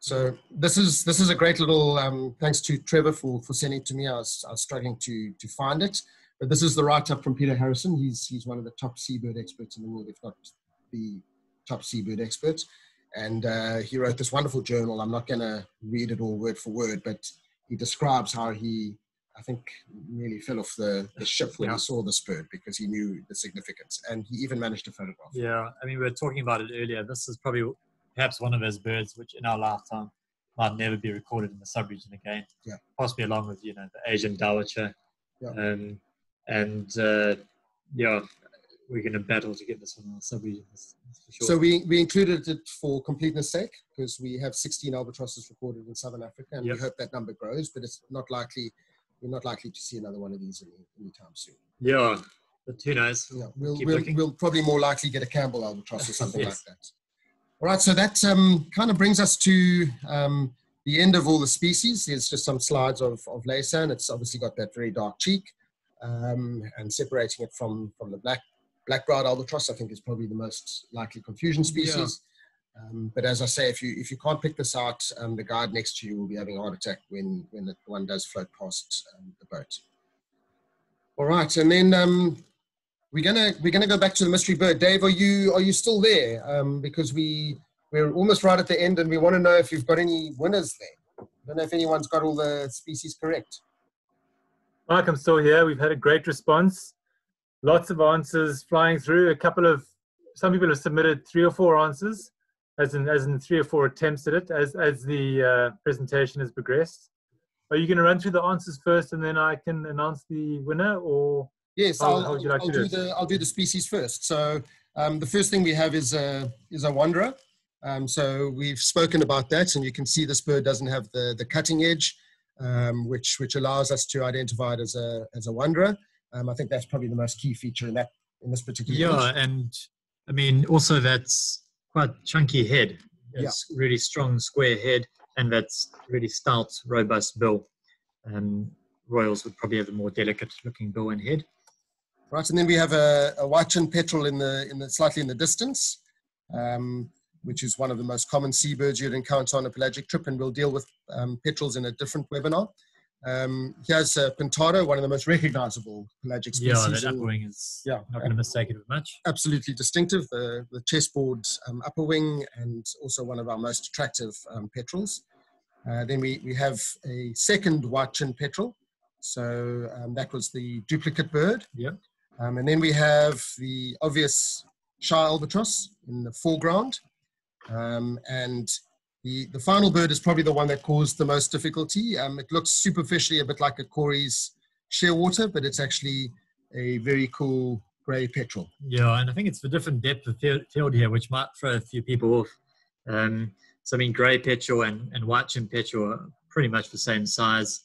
So this is this is a great little um, thanks to Trevor for for sending it to me. I was, I was struggling to to find it, but this is the write up from Peter Harrison. He's he's one of the top seabird experts in the world, if not the top seabird expert. And uh, he wrote this wonderful journal. I'm not going to read it all word for word, but he describes how he, I think, nearly fell off the, the ship when yeah. he saw this bird because he knew the significance, and he even managed to photograph. Yeah, I mean, we were talking about it earlier. This is probably perhaps one of those birds which, in our lifetime, might never be recorded in the subregion again. Yeah, possibly along with you know the Asian dowitcher. Yeah. Um, and uh, yeah, we're going to battle to get this one on the subregion. Sure. So we, we included it for completeness sake because we have 16 albatrosses recorded in Southern Africa, and yep. we hope that number grows. But it's not likely we're not likely to see another one of these any, anytime soon. Yeah, but who knows? Yeah, we'll we'll, we'll, probably more likely get a Campbell albatross or something (laughs) yes. like that. All right, so that um, kind of brings us to um, the end of all the species. There's just some slides of, of Laysan. It's obviously got that very dark cheek um, and separating it from, from the black Black-browed albatross, I think, is probably the most likely confusion species. Yeah. Um, but as I say, if you if you can't pick this out, um, the guide next to you will be having a heart attack when when the one does float past um, the boat. All right, and then um, we're gonna we're gonna go back to the mystery bird. Dave, are you are you still there? Um, because we we're almost right at the end, and we want to know if you've got any winners there. I don't know if anyone's got all the species correct. Mark, I'm still here. We've had a great response lots of answers flying through. A couple of some people have submitted three or four answers, as in as in three or four attempts at it as as the uh, presentation has progressed. Are you going to run through the answers first, and then I can announce the winner, or yes, how, I'll, how like I'll do, do the I'll do the species first. So um, the first thing we have is a is a wanderer. Um, so we've spoken about that, and you can see this bird doesn't have the the cutting edge, um, which which allows us to identify it as a as a wanderer. Um, I think that's probably the most key feature in that in this particular. Yeah, image. and I mean also that's quite chunky head. It's yeah. really strong square head, and that's really stout, robust bill. Um, royals would probably have a more delicate looking bill and head. Right, and then we have a, a white-chin petrel in the in the slightly in the distance, um, which is one of the most common seabirds you'd encounter on a pelagic trip, and we'll deal with um, petrels in a different webinar. Um, here's a Pintado, one of the most recognizable pelagic species. Yeah, that upper wing is yeah, not going to mistake it much. Absolutely distinctive, the, the chessboard um, upper wing, and also one of our most attractive um, petrels. Uh, then we, we have a second white-chin petrel. So um, that was the duplicate bird. Yeah. Um, and then we have the obvious Shy albatross in the foreground. Um, and the, the final bird is probably the one that caused the most difficulty. Um, it looks superficially a bit like a Cory's shearwater, but it's actually a very cool grey petrel. Yeah, and I think it's the different depth of field here, which might throw a few people off. Um, so I mean, grey petrel and, and white chin petrel are pretty much the same size.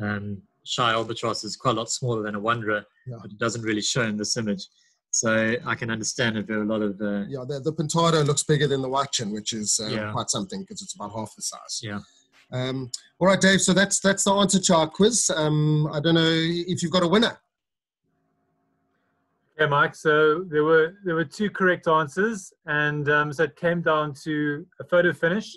Um, Shy albatross is quite a lot smaller than a wanderer, yeah. but it doesn't really show in this image. So I can understand if there are a lot of. Uh, yeah, the, the Pintado looks bigger than the white-chin, which is uh, Yeah. quite something because it's about half the size. yeah. Um, all right, Dave. So that's that's the answer to our quiz. Um, I don't know if you've got a winner. Yeah, Mike. So there were there were two correct answers, and um, so it came down to a photo finish.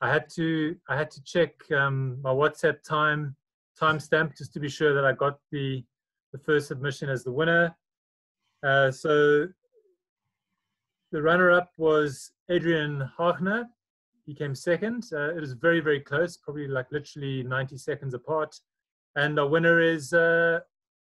I had to I had to check um, my WhatsApp time timestamp just to be sure that I got the the first submission as the winner. Uh, so the runner-up was Adrian Hachner. He came second. Uh, it was very very close, probably like literally 90 seconds apart. And the winner is uh,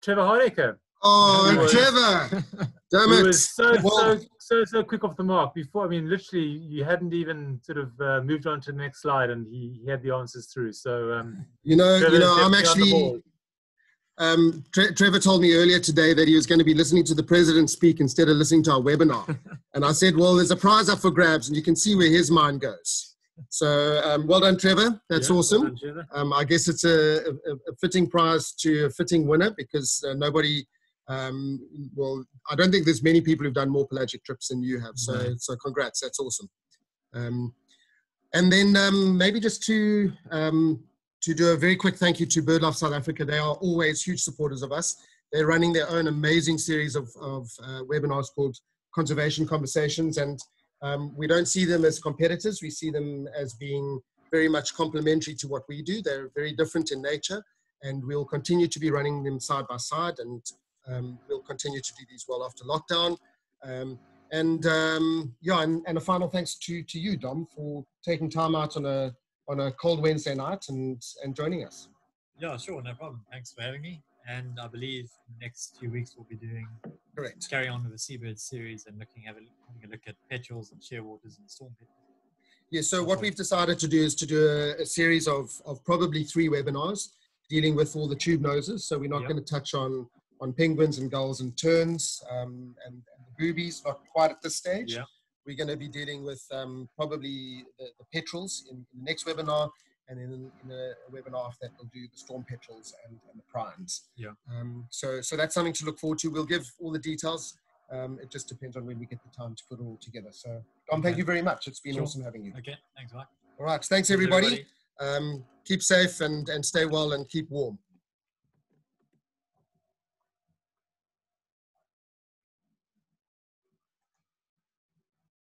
Trevor Hardaker. Oh, Trevor! Damn it! was so, Well- so, so, so quick off the mark. Before, I mean, literally, you hadn't even sort of uh, moved on to the next slide, and he, he had the answers through. So, um, You know, Trevor you know, I'm definitely on the actually. Um, Tre- Trevor told me earlier today that he was going to be listening to the president speak instead of listening to our webinar, (laughs) and I said, "Well, there's a prize up for grabs, and you can see where his mind goes." So, um, well done, Trevor. That's Yeah, awesome. well done, Trevor. Um, I guess it's a, a, a fitting prize to a fitting winner because uh, nobody, um, well, I don't think there's many people who've done more pelagic trips than you have. So, No. so congrats. That's awesome. Um, and then um, maybe just to um, to do a very quick thank you to BirdLife South Africa. They are always huge supporters of us. They're running their own amazing series of, of uh, webinars called Conservation Conversations, and um, we don't see them as competitors. We see them as being very much complementary to what we do. They're very different in nature, and we'll continue to be running them side by side, and um, we'll continue to do these well after lockdown. Um, and um, yeah, and, and a final thanks to to you, Dom, for taking time out on a on a cold Wednesday night and and joining us. Yeah, sure, no problem. Thanks for having me. And I believe in the next few weeks we'll be doing Correct. carry on with the Seabird series and looking having a look at petrels and shearwaters and storm petrels. Yeah, so what we've decided to do is to do a, a series of, of probably three webinars dealing with all the tube noses. So we're not Yep. going to touch on, on penguins and gulls and terns um, and, and the boobies, not quite at this stage. Yeah. We're going to be dealing with um, probably the, the petrels in, in the next webinar, and then in a, a webinar after that, we'll do the storm petrels and, and the prions. Yeah. Um, so, so that's something to look forward to. We'll give all the details. Um, it just depends on when we get the time to put it all together. So, Dom, thank you very much. It's been Sure. awesome having you. Okay, thanks, Mike. All right. Thanks, everybody. Um, keep safe and, and stay well and keep warm.